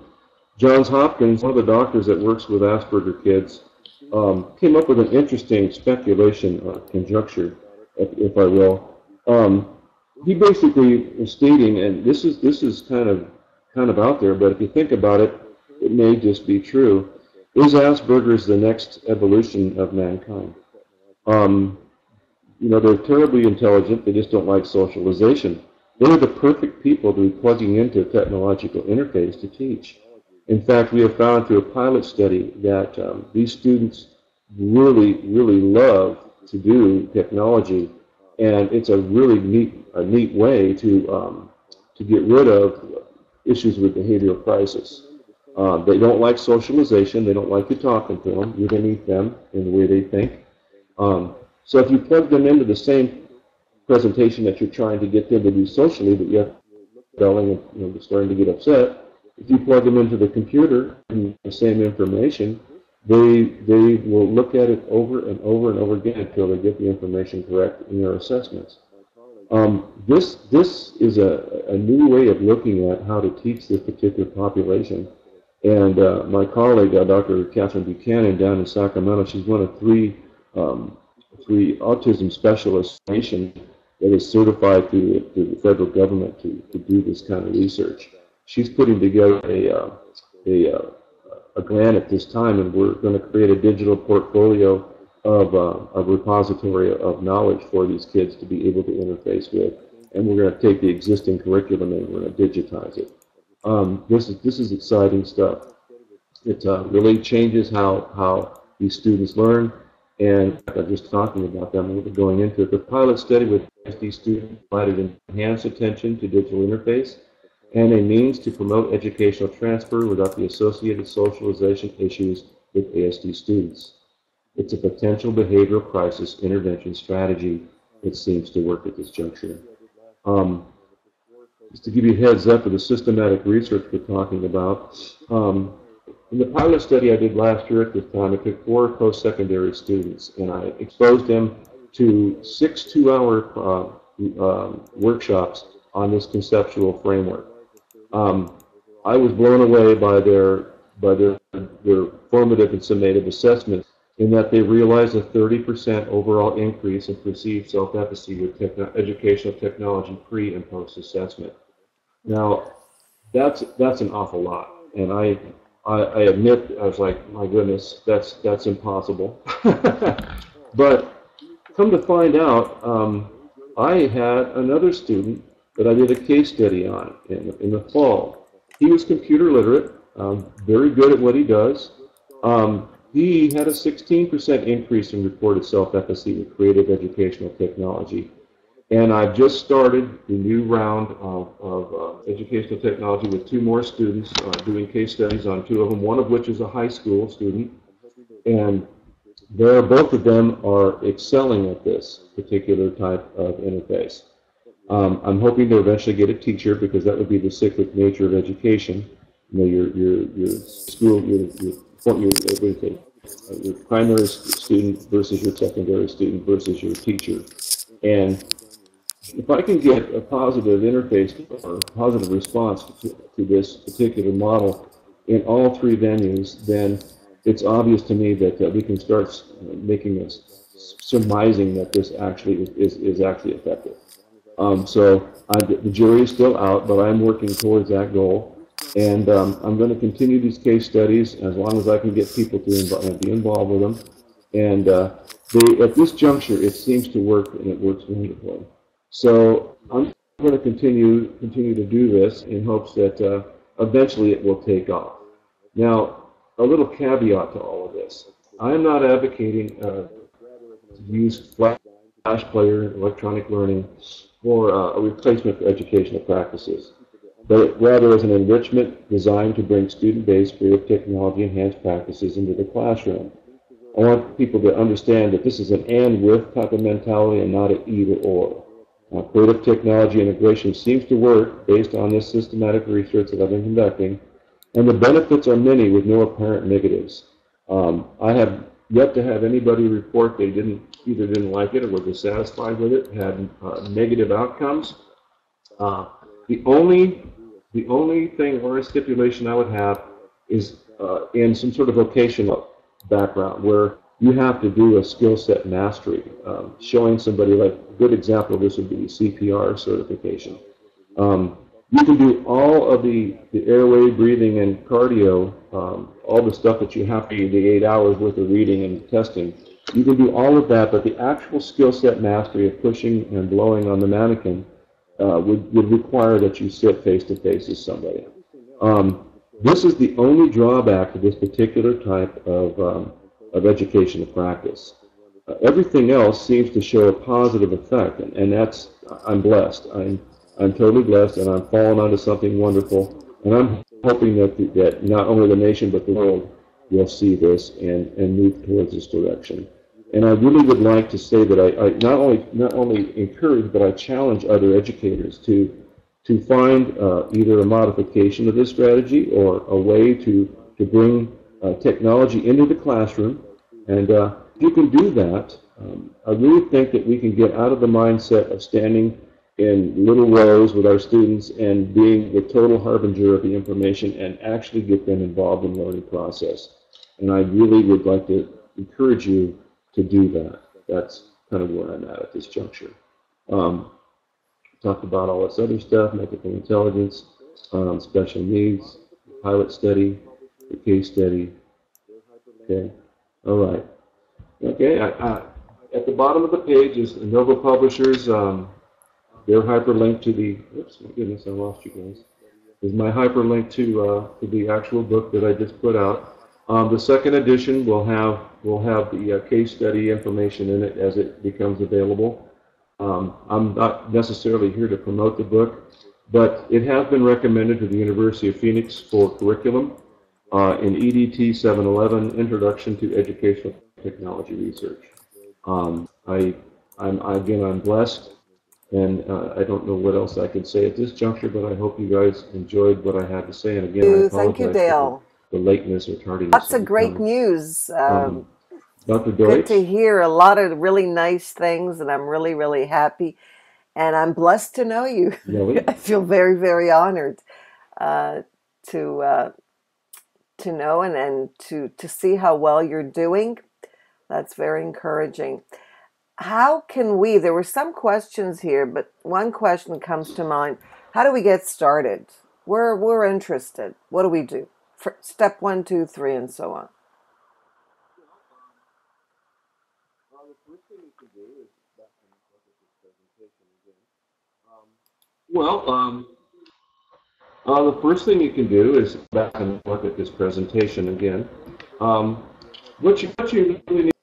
Johns Hopkins, one of the doctors that works with Asperger kids, um, came up with an interesting speculation, uh, conjecture, if, if I will. Um, he basically is stating, and this is this is kind of kind of out there, but if you think about it, it may just be true. Is Asperger's the next evolution of mankind? Um, you know, they're terribly intelligent, they just don't like socialization. They're the perfect people to be plugging into a technological interface to teach. In fact, we have found through a pilot study that um, these students really, really love to do technology, and it's a really neat, a neat way to um, to get rid of issues with behavioral crisis. Uh, they don't like socialization. They don't like you talking to them. You're beneath them in the way they think. Um, so if you plug them into the same presentation that you're trying to get them to do socially, but yet yelling and you know, starting to get upset, if you plug them into the computer and the same information, they they will look at it over and over and over again until they get the information correct in their assessments. Um, this this is a, a new way of looking at how to teach this particular population. And uh, my colleague, uh, Dr. Catherine Buchanan, down in Sacramento, she's one of three um, three autism specialists nation that is certified through, the, through the federal government to, to do this kind of research. She's putting together a uh, a, uh, a grant at this time, and we're going to create a digital portfolio of uh, a repository of knowledge for these kids to be able to interface with. And we're going to take the existing curriculum and we're going to digitize it. Um, this is this is exciting stuff. It uh, really changes how how these students learn. And I'm just talking about them, we're going into it. The pilot study with ASD students provided enhanced attention to digital interface and a means to promote educational transfer without the associated socialization issues with ASD students. It's a potential behavioral crisis intervention strategy that seems to work at this juncture. Um, just to give you a heads up of the systematic research we're talking about, um, in the pilot study I did last year at this time, I took four post-secondary students and I exposed them to six two-hour uh, uh, workshops on this conceptual framework. Um, I was blown away by their by their, their formative and summative assessments in that they realized a 30% overall increase in perceived self-efficacy with educational technology pre and post-assessment. Now, that's that's an awful lot, and I, I, I admit I was like, my goodness, that's that's impossible. but come to find out, um, I had another student that I did a case study on in, in the fall. He was computer literate, um, very good at what he does. Um, he had a 16% increase in reported self-efficacy with creative educational technology. And I've just started the new round of, of uh, educational technology with two more students uh, doing case studies on two of them, one of which is a high school student. And there, both of them are excelling at this particular type of interface. Um, I'm hoping to eventually get a teacher because that would be the cyclic nature of education. You know, your, your, your school, your, your your, uh, your primary student versus your secondary student versus your teacher. And if I can get a positive interface or positive response to, to this particular model in all three venues, then it's obvious to me that uh, we can start making us surmising that this actually is, is, is actually effective. Um, so I, the jury is still out, but I'm working towards that goal. And um, I'm going to continue these case studies as long as I can get people to inv be involved with them. And uh, they, at this juncture, it seems to work, and it works wonderfully. So I'm going to continue continue to do this in hopes that uh, eventually it will take off. Now, a little caveat to all of this: I am not advocating uh, to use Flash Player, electronic learning, for uh, a replacement for educational practices but rather as an enrichment designed to bring student-based creative technology enhanced practices into the classroom. I want people to understand that this is an and with type of mentality and not an either or. Uh, creative technology integration seems to work based on this systematic research that I've been conducting, and the benefits are many with no apparent negatives. Um, I have yet to have anybody report they didn't either didn't like it or were dissatisfied with it, had uh, negative outcomes. Uh, the only the only thing or a stipulation I would have is uh, in some sort of vocational background where you have to do a skill set mastery. Um, showing somebody, like a good example of this would be CPR certification. Um, you can do all of the, the airway, breathing, and cardio, um, all the stuff that you have to do, the eight hours worth of reading and testing. You can do all of that, but the actual skill set mastery of pushing and blowing on the mannequin uh, would, would require that you sit face to face with somebody. Um, this is the only drawback to this particular type of, um, of educational practice. Uh, everything else seems to show a positive effect, and, and that's, I'm blessed. I'm, I'm totally blessed, and I'm falling onto something wonderful, and I'm hoping that, the, that not only the nation but the world will see this and, and move towards this direction. And I really would like to say that I, I not only not only encourage, but I challenge other educators to to find uh, either a modification of this strategy or a way to, to bring uh, technology into the classroom. And uh, if you can do that, um, I really think that we can get out of the mindset of standing in little rows with our students and being the total harbinger of the information and actually get them involved in the learning process. And I really would like to encourage you to do that. That's kind of where I'm at at this juncture. Um, talked about all this other stuff, medical intelligence, um, special needs, pilot study, the case study. Okay, all right. Okay, I, I, at the bottom of the page is Nova Publishers. Um, their hyperlink to the. Oops, my goodness, I lost you guys. Is my hyperlink to uh, to the actual book that I just put out. Um, the second edition will have will have the uh, case study information in it as it becomes available. Um, I'm not necessarily here to promote the book, but it has been recommended to the University of Phoenix for curriculum uh, in EDT 711, Introduction to Educational Technology Research. Um, I, I'm, again, I'm blessed, and uh, I don't know what else I can say at this juncture, but I hope you guys enjoyed what I had to say. And again, I apologize Thank you, Dale. The, lateness or tardiness. Lots of great news. Um, Dr. Good to hear a lot of really nice things, and I'm really, really happy. And I'm blessed to know you. Really? I feel very, very honored uh, to uh, to know and, and to to see how well you're doing. That's very encouraging. How can we? There were some questions here, but one question comes to mind: How do we get started? We're we're interested. What do we do? Step one, two, three, and so on. Well, um, uh, the first thing you can do is back and look at this presentation again. Um, what you what you really need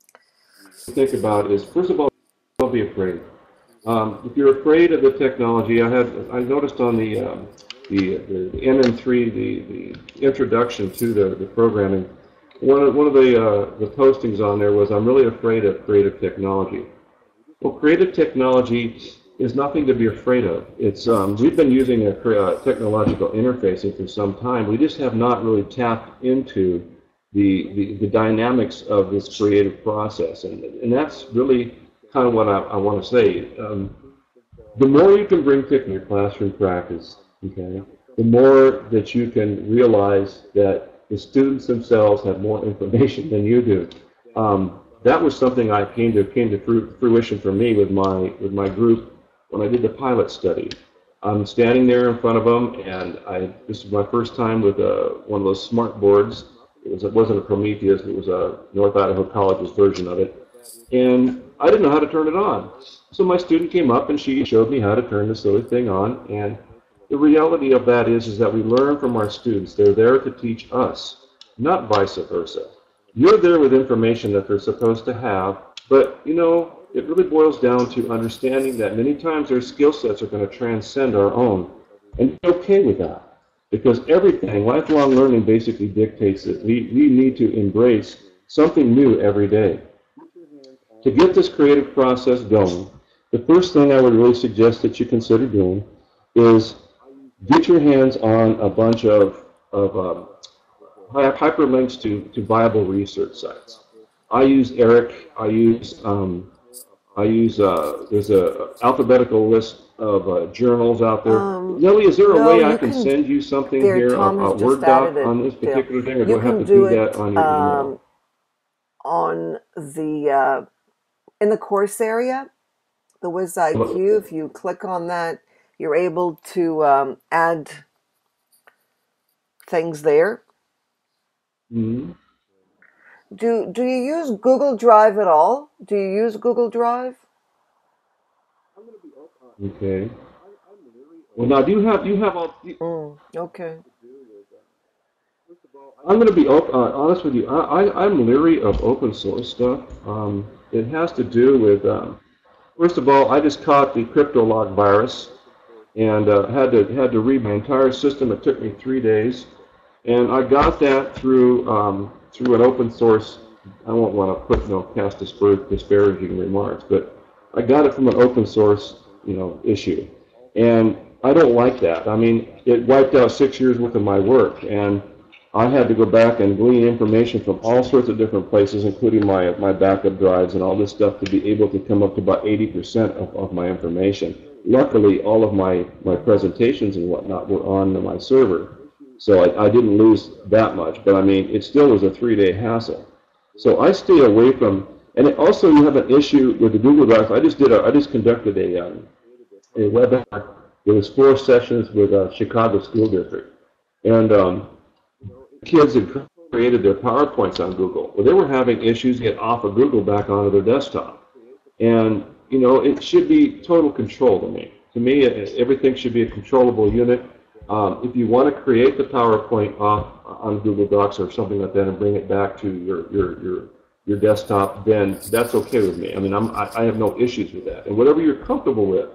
to think about is first of all, don't be afraid. Um, if you're afraid of the technology, I had I noticed on the um, the, the, the NM3 the, the introduction to the, the programming. One of, one of the uh, the postings on there was I'm really afraid of creative technology. Well, creative technology is nothing to be afraid of. It's um, we've been using a uh, technological interfacing for some time. We just have not really tapped into the, the, the dynamics of this creative process, and and that's really kind of what I, I want to say. Um, the more you can bring to your classroom practice, okay, the more that you can realize that the students themselves have more information than you do. Um, that was something I came to came to fruition for me with my with my group when I did the pilot study. I'm standing there in front of them, and I this is my first time with a, one of those smart boards. It, was, it wasn't a Prometheus, it was a North Idaho College's version of it. And I didn't know how to turn it on. So my student came up and she showed me how to turn the silly thing on. And the reality of that is, is that we learn from our students. They're there to teach us, not vice versa. You're there with information that they're supposed to have, but you know, it really boils down to understanding that many times their skill sets are going to transcend our own. And be okay with that. Because everything, lifelong learning basically dictates that we, we need to embrace something new every day. To get this creative process going, the first thing I would really suggest that you consider doing is get your hands on a bunch of, of um, hyperlinks to, to viable research sites. I use ERIC, I use um, I use uh, there's a alphabetical list of uh, journals out there. Um, Nellie, is there a no, way I can, can, send you something here, a, a Word doc on this particular thing, or do I have to do, do that on your um, email? On the uh, in the course area, the WizIQ, if you click on that, you're able to um, add things there. hmm Do do you use Google Drive at all? Do you use Google Drive? Okay. Well, now do you have do you have all? do- Mm, okay. I'm going to be op- uh, honest with you. I, I I'm leery of open source stuff. Um, it has to do with um, first of all, I just caught the CryptoLock virus and uh, had to had to read my entire system. It took me three days, and I got that through um, through an open source. I won't want to put no cast dispar- disparaging remarks, but I got it from an open source you know issue, and I don't like that. I mean, it wiped out six years worth of my work, and I had to go back and glean information from all sorts of different places, including my my backup drives and all this stuff, to be able to come up to about 80% of, of my information. Luckily, all of my, my presentations and whatnot were on my server, so I, I didn't lose that much. But I mean, it still was a three-day hassle. So I stay away from, and it also you have an issue with the Google Drive. I just did a, I just conducted a um, a webinar. There was four sessions with a Chicago School District, and um, kids had created their PowerPoints on Google. Well, they were having issues get off of Google back onto their desktop. And, you know, it should be total control to me. To me, everything should be a controllable unit. Um, if you want to create the PowerPoint off on Google Docs or something like that and bring it back to your, your, your, your desktop, then that's okay with me. I mean, I'm, I, I have no issues with that. And whatever you're comfortable with,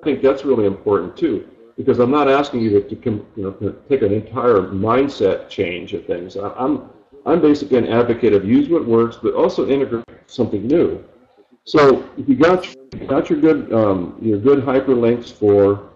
I think that's really important too, because I'm not asking you to, to you know, to take an entire mindset change of things. I, I'm, I'm basically an advocate of use what works, but also integrate something new. So if you got you got your good um, your good hyperlinks for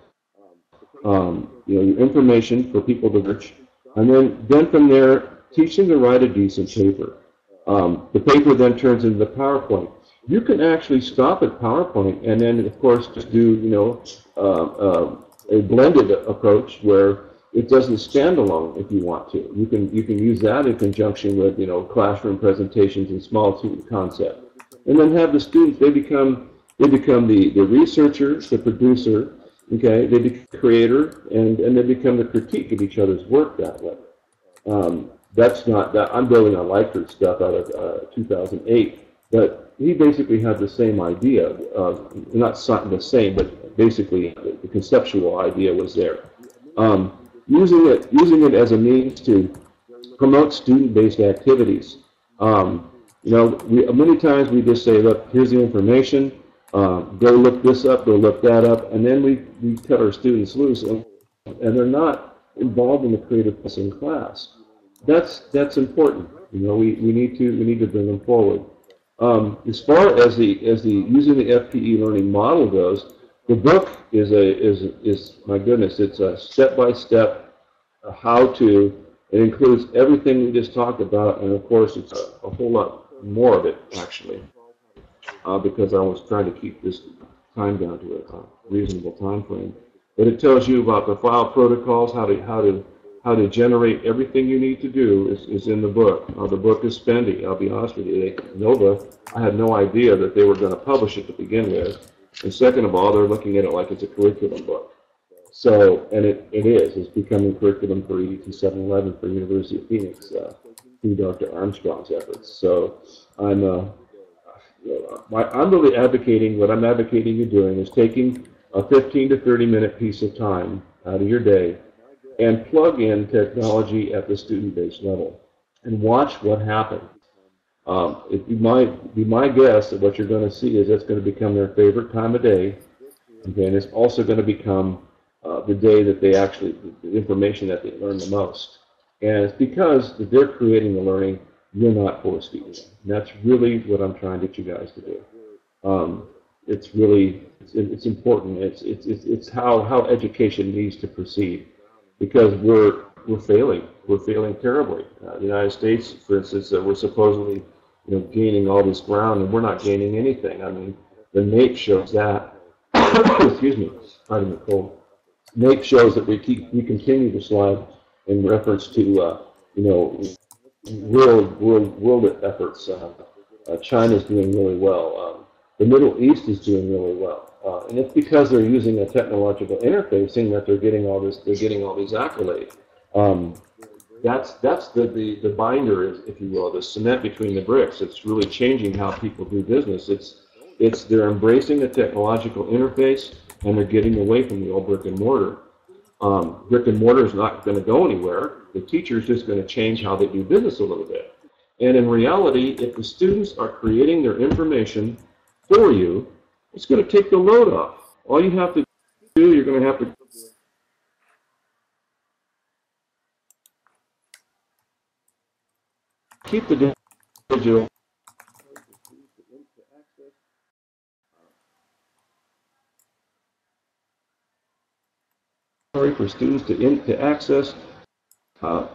um, you know your information for people to search, and then then from there teach them to write a decent paper. Um, the paper then turns into the PowerPoint. You can actually stop at PowerPoint and then, of course, just do, you know, uh, uh, a blended approach where it doesn't stand alone if you want to. You can, you can use that in conjunction with, you know, classroom presentations and small student concept. And then have the students, they become, they become the, the researcher, the producer, okay, they become the creator, and, and they become the critique of each other's work that way. Um, that's not that I'm building on Likert stuff out of uh, 2008, but he basically had the same idea, not the same, but basically the, the conceptual idea was there. Um, using it using it as a means to promote student-based activities. Um, you know, we, many times we just say, look, here's the information, uh, go look this up, go look that up, and then we, we cut our students loose, and, and they're not involved in the creative process in class. That's that's important. You know, we, we need to we need to bring them forward. Um, as far as the as the using the FPE learning model goes, the book is a is is my goodness, it's a step by step how to. It includes everything we just talked about, and of course, it's a, a whole lot more of it actually, uh, because I was trying to keep this time down to a, a reasonable time frame. But it tells you about the file protocols, how to how to how to generate everything you need to do is, is in the book. Uh, the book is spendy. I'll be honest with you. Nova, I had no idea that they were going to publish it to begin with. And second of all, they're looking at it like it's a curriculum book. So, and it, it is. It's becoming curriculum for EDT 711 for University of Phoenix uh, through Dr. Armstrong's efforts. So I'm, uh, I'm really advocating, what I'm advocating you doing is taking a 15 to 30 minute piece of time out of your day and plug in technology at the student-based level and watch what happens. Um, it my, be my guess that what you're going to see is that's going to become their favorite time of day. Okay, and it's also going to become uh, the day that they actually, the information that they learn the most. And it's because they're creating the learning, you're not force feeding them. And that's really what I'm trying to get you guys to do. Um, it's really, it's, it's important. It's, it's, it's, how, how education needs to proceed because we're we're failing. We're failing terribly. Uh, the United States, for instance, uh, we're supposedly you know gaining all this ground, and we're not gaining anything. I mean, the NAEP shows that. excuse me, the cold. NAEP shows that we keep we continue to slide in reference to uh, you know world world world efforts. Uh, uh, China's doing really well. Um, the Middle East is doing really well, uh, and it's because they're using a technological interfacing that they're getting all this. They're getting all these accolades. Um, that's that's the, the the binder, if you will, the cement between the bricks. It's really changing how people do business. It's it's they're embracing the technological interface and they're getting away from the old brick and mortar. Um, brick and mortar is not going to go anywhere. The teacher is just going to change how they do business a little bit. And in reality, if the students are creating their information for you, it's going to take the load off. All you have to do, you're going to have to keep the digital for students to, in, to access uh,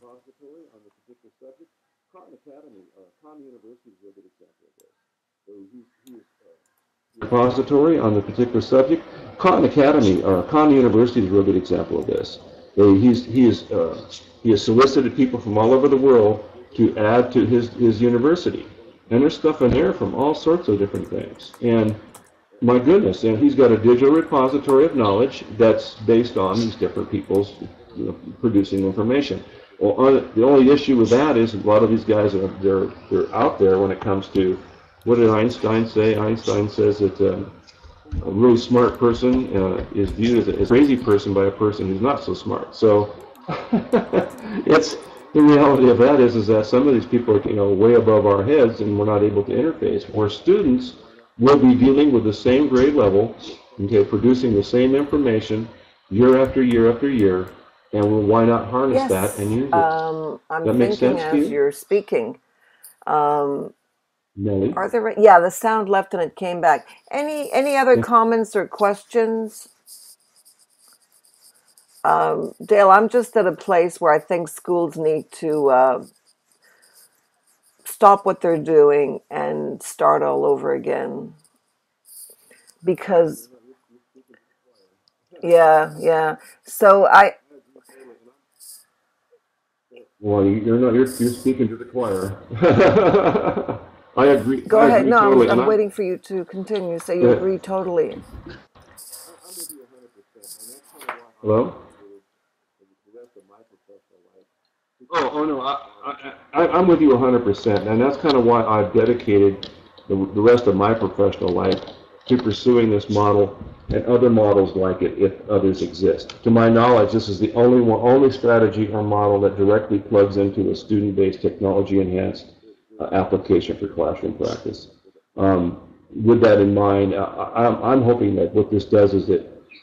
repository on the particular subject. Khan Academy, uh, Khan University is a good example of this. So he's, he's uh, repository on the particular subject. Khan Academy, uh, Khan University is a real good example of this. So he's, he, is, uh, he has solicited people from all over the world to add to his, his university. And there's stuff in there from all sorts of different things. And my goodness, and he's got a digital repository of knowledge that's based on these different people's you know, producing information. Well, on, the only issue with that is a lot of these guys are they're they're out there when it comes to what did Einstein say? Einstein says that um, a really smart person uh, is viewed as a, as a crazy person by a person who's not so smart. So it's the reality of that is is that some of these people are you know way above our heads and we're not able to interface. Where students will be dealing with the same grade level, okay, producing the same information year after year after year, and well, why not harness Yes, that and use it? um, I'm That makes thinking sense as you, you're speaking. Um, Nellie? are there? Yeah, the sound left and it came back. Any any other Yeah. comments or questions? Um, Dale, I'm just at a place where I think schools need to uh, stop what they're doing and start all over again because yeah, yeah. So I Well, you- you're not. You're, you're speaking to the choir. I agree. go I ahead. agree No, I'm, I'm waiting for you to continue. So you Yeah. agree totally. Hello. Oh, oh no, I, I, I'm with you 100%, and that's kind of why I've dedicated the, the rest of my professional life to pursuing this model and other models like it if others exist. To my knowledge, this is the only one, only strategy or model that directly plugs into a student-based technology-enhanced uh, application for classroom practice. Um, with that in mind, I, I'm hoping that what this does is that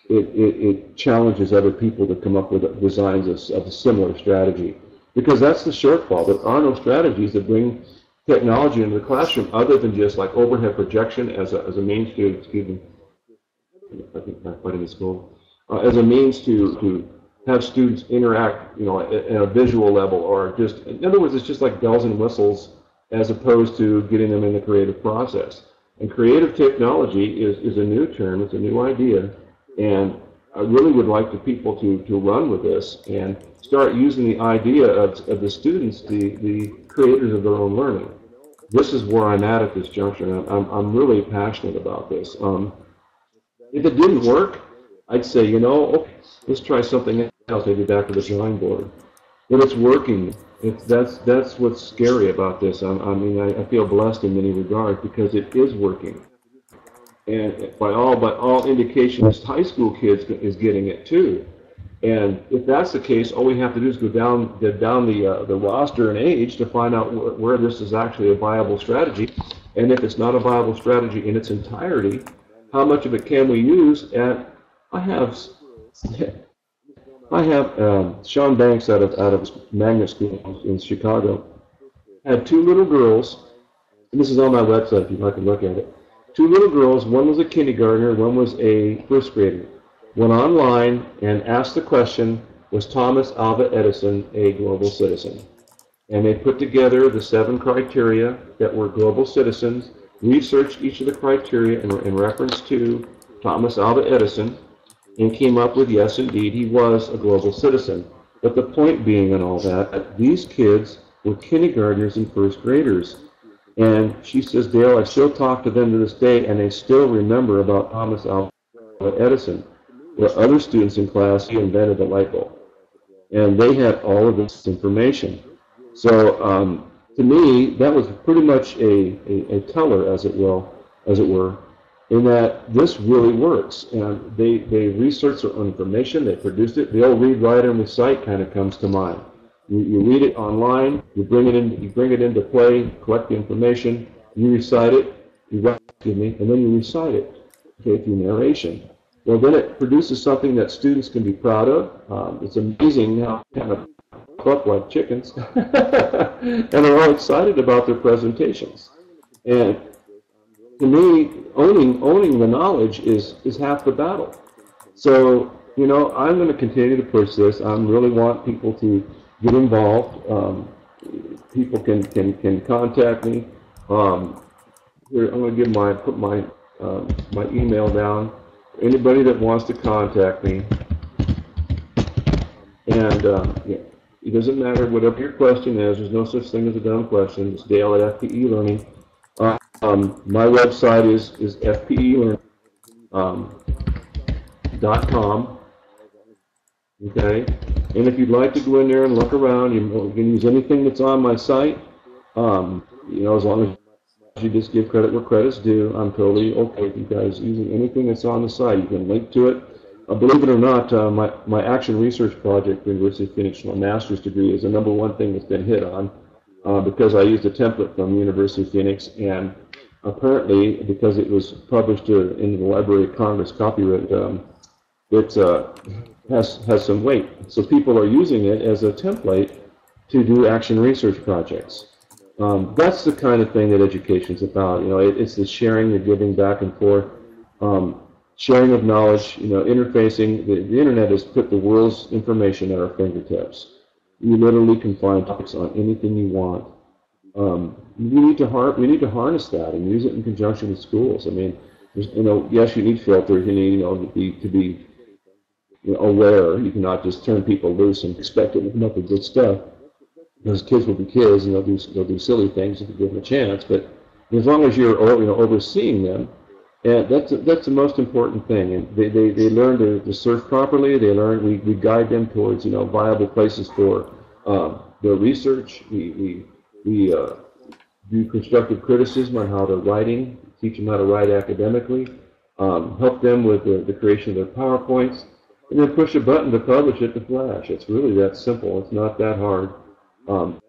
it, it, it challenges other people to come up with designs of, of a similar strategy. Because that's the shortfall. There are no strategies that bring technology into the classroom other than just like overhead projection as a, as a means to, excuse me, I think quite in the school, uh, as a means to, to have students interact, you know, at, at a visual level or just, in other words, it's just like bells and whistles as opposed to getting them in the creative process. And creative technology is, is a new term, it's a new idea, and I really would like the people to, to run with this and start using the idea of, of the students, the, the creators of their own learning. This is where I'm at at this juncture, and I'm, I'm really passionate about this. Um, if it didn't work, I'd say, you know, okay, let's try something else, maybe back to the drawing board. But it's working. It's, that's, that's what's scary about this. I, I mean, I, I feel blessed in many regards because it is working. And by all, by all indications, high school kids is getting it too. And if that's the case, all we have to do is go down, go down the, uh, the roster and age to find out wh- where this is actually a viable strategy. And if it's not a viable strategy in its entirety, how much of it can we use? And I have, I have um, Sean Banks out of out of Magnet School in Chicago had two little girls, and this is on my website if you'd like to look at it. Two little girls, one was a kindergartner, one was a first grader, went online and asked the question, was Thomas Alva Edison a global citizen? And they put together the seven criteria that were global citizens, researched each of the criteria in, in reference to Thomas Alva Edison, and came up with yes, indeed, he was a global citizen. But the point being in all that, these kids were kindergartners and first graders. And she says, Dale, I still talk to them to this day, and they still remember about Thomas Alva Edison, where other students in class he invented the light bulb. And they had all of this information. So um, to me, that was pretty much a, a, a teller, as it will, as it were, in that this really works. And they, they researched their own information, they produced it. The old read, write, and recite kind of comes to mind. You, you read it online, you bring it in, you bring it into play, collect the information, you recite it, you excuse me, and then you recite it, okay, through narration. Well, then it produces something that students can be proud of. Um, it's amazing how kind of up like chickens, and they're all excited about their presentations. And to me, owning owning the knowledge is is half the battle. So you know, I'm going to continue to push this. I really want people to get involved. Um, people can, can, can contact me. Um, here, I'm going to give my put my uh, my email down. Anybody that wants to contact me, and uh, yeah, it doesn't matter whatever your question is. There's no such thing as a dumb question. It's Dale at FPE Learning. Uh, um, my website is is fpelearning.com. Um, .com Okay? And if you'd like to go in there and look around, you can use anything that's on my site. Um, you know, as long as you just give credit where credit's due, I'm totally okay with you guys using anything that's on the site. You can link to it. Uh, believe it or not, uh, my, my action research project, University of Phoenix, my master's degree, is the number one thing that's been hit on uh, because I used a template from University of Phoenix, and apparently, because it was published uh, in the Library of Congress copyright, um, it uh, has, has some weight. So people are using it as a template to do action research projects. Um, that's the kind of thing that education is about. You know, it, it's the sharing, the giving back and forth, um, sharing of knowledge. You know, interfacing. The, the internet has put the world's information at our fingertips. You literally can find topics on anything you want. Um, we need to har- we need to harness that and use it in conjunction with schools. I mean, you know, yes, you need filters. You need you know to be to be you know, aware. You cannot just turn people loose and expect them to come up with good stuff. Those kids will be kids and they'll do they'll do silly things if you give them a chance. But as long as you're you know overseeing them, and that's that's the most important thing. And they, they, they learn to, to surf properly. They learn we, we guide them towards you know viable places for um, their research. We we we uh, do constructive criticism on how they're writing. Teach them how to write academically. Um, help them with the, the creation of their PowerPoints and then push a button to publish it to Flash. It's really that simple. It's not that hard. Um,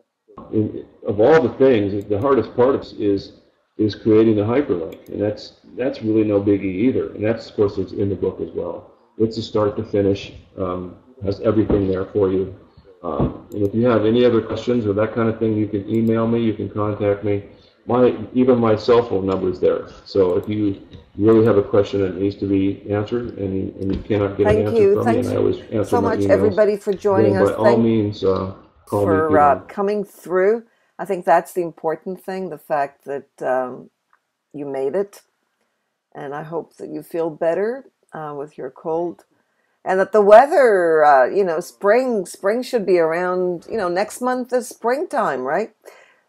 in, of all the things, the hardest part is is creating the hyperlink, and that's that's really no biggie either. And that's of course it's in the book as well. It's a start to finish. Um, has everything there for you. Um, and if you have any other questions or that kind of thing, you can email me. You can contact me my even my cell phone number is there. So if you really have a question that needs to be answered and, and you cannot get Thank an answer you. from Thanks me, and I always answer so much, emails, everybody, for joining us. by all Thank means, uh, call me. for uh, coming through. I think that's the important thing, the fact that um, you made it. And I hope that you feel better uh, with your cold. And that the weather, uh, you know, spring, spring should be around, you know, next month is springtime, right?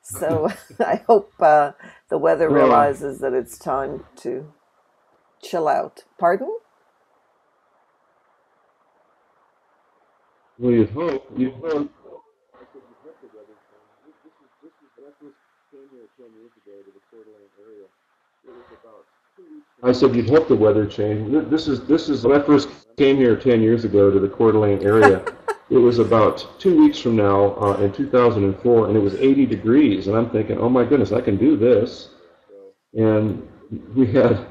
So I hope uh, the weather realizes that it's time to chill out. Pardon? well, you'd hope. You'd hope. I said you'd hope the weather changed. This is this is when I first came here ten years ago to the Coeur d'Alene area. It was about two weeks from now uh, in 2004, and it was 80 degrees. And I'm thinking, oh my goodness, I can do this. And we had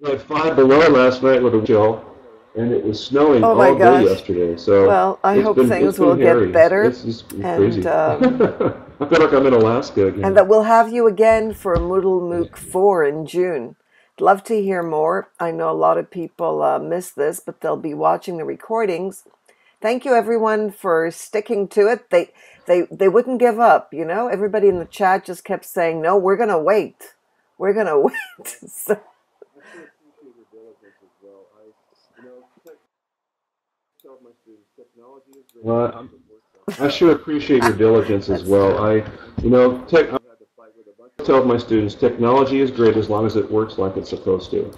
we had five below last night with a chill, and it was snowing Oh my all day yesterday. So Well, I hope been things it's will get better It's just and crazy. um, I feel like I'm in Alaska again. and that we'll have you again for Moodle MOOC 4 in June. Love to hear more. I know a lot of people uh, miss this, but they'll be watching the recordings. Thank you, everyone, for sticking to it. They they they wouldn't give up. You know, everybody in the chat just kept saying, "No, we're gonna wait. We're gonna wait." so, Well, I I sure appreciate your diligence as well. I, you know, tech, tell my students, technology is great as long as it works like it's supposed to.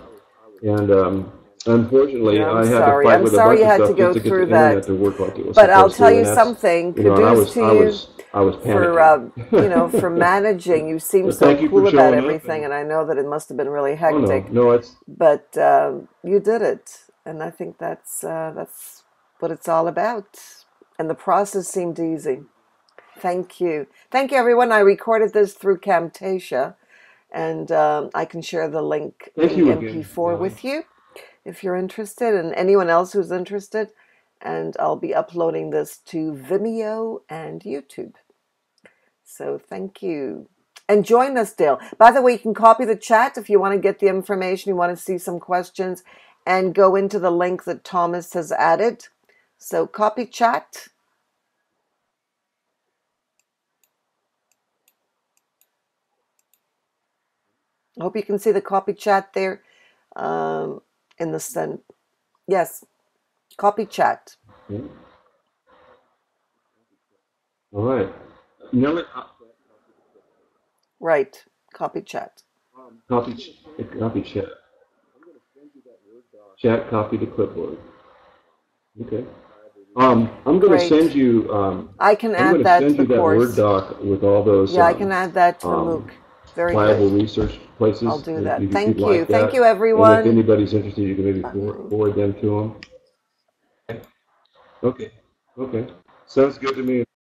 And um, unfortunately, Yeah, I'm I had sorry. to fight I'm with sorry a you bunch had of to go just to get through that. to work like it was But I'll tell to. you something. you know, I Kudos was, to I you was, I was for uh, you know for managing. You seem so cool about everything, And and I know that it must have been really oh no, hectic. no, it's But um, you did it, and I think that's uh, that's what it's all about. And the process seemed easy. Thank you, thank you, everyone. I recorded this through Camtasia, and um, I can share the link, thank the you. MP4 Uh, with you if you're interested, and anyone else who's interested. And I'll be uploading this to Vimeo and YouTube. So thank you. And join us, Dale. By the way, you can copy the chat if you want to get the information, you want to see some questions, and go into the link that Thomas has added. So copy chat. I hope you can see the copy chat there um, in the send. Yes, copy chat. yeah. All right. No, uh, Right, copy chat. copy, ch- copy chat. Chat copy to clipboard. Okay. Um, I'm going to send you. Um, I can I'm add to that to send the you that Word course. doc with all those Yeah, I can um, add that to the um, MOOC. Very pliable good. research places. I'll do that. you, Thank you'd like Thank that, you, and if everyone. anybody's interested, you can maybe for- forward them to them. Okay. Okay. Sounds good to me.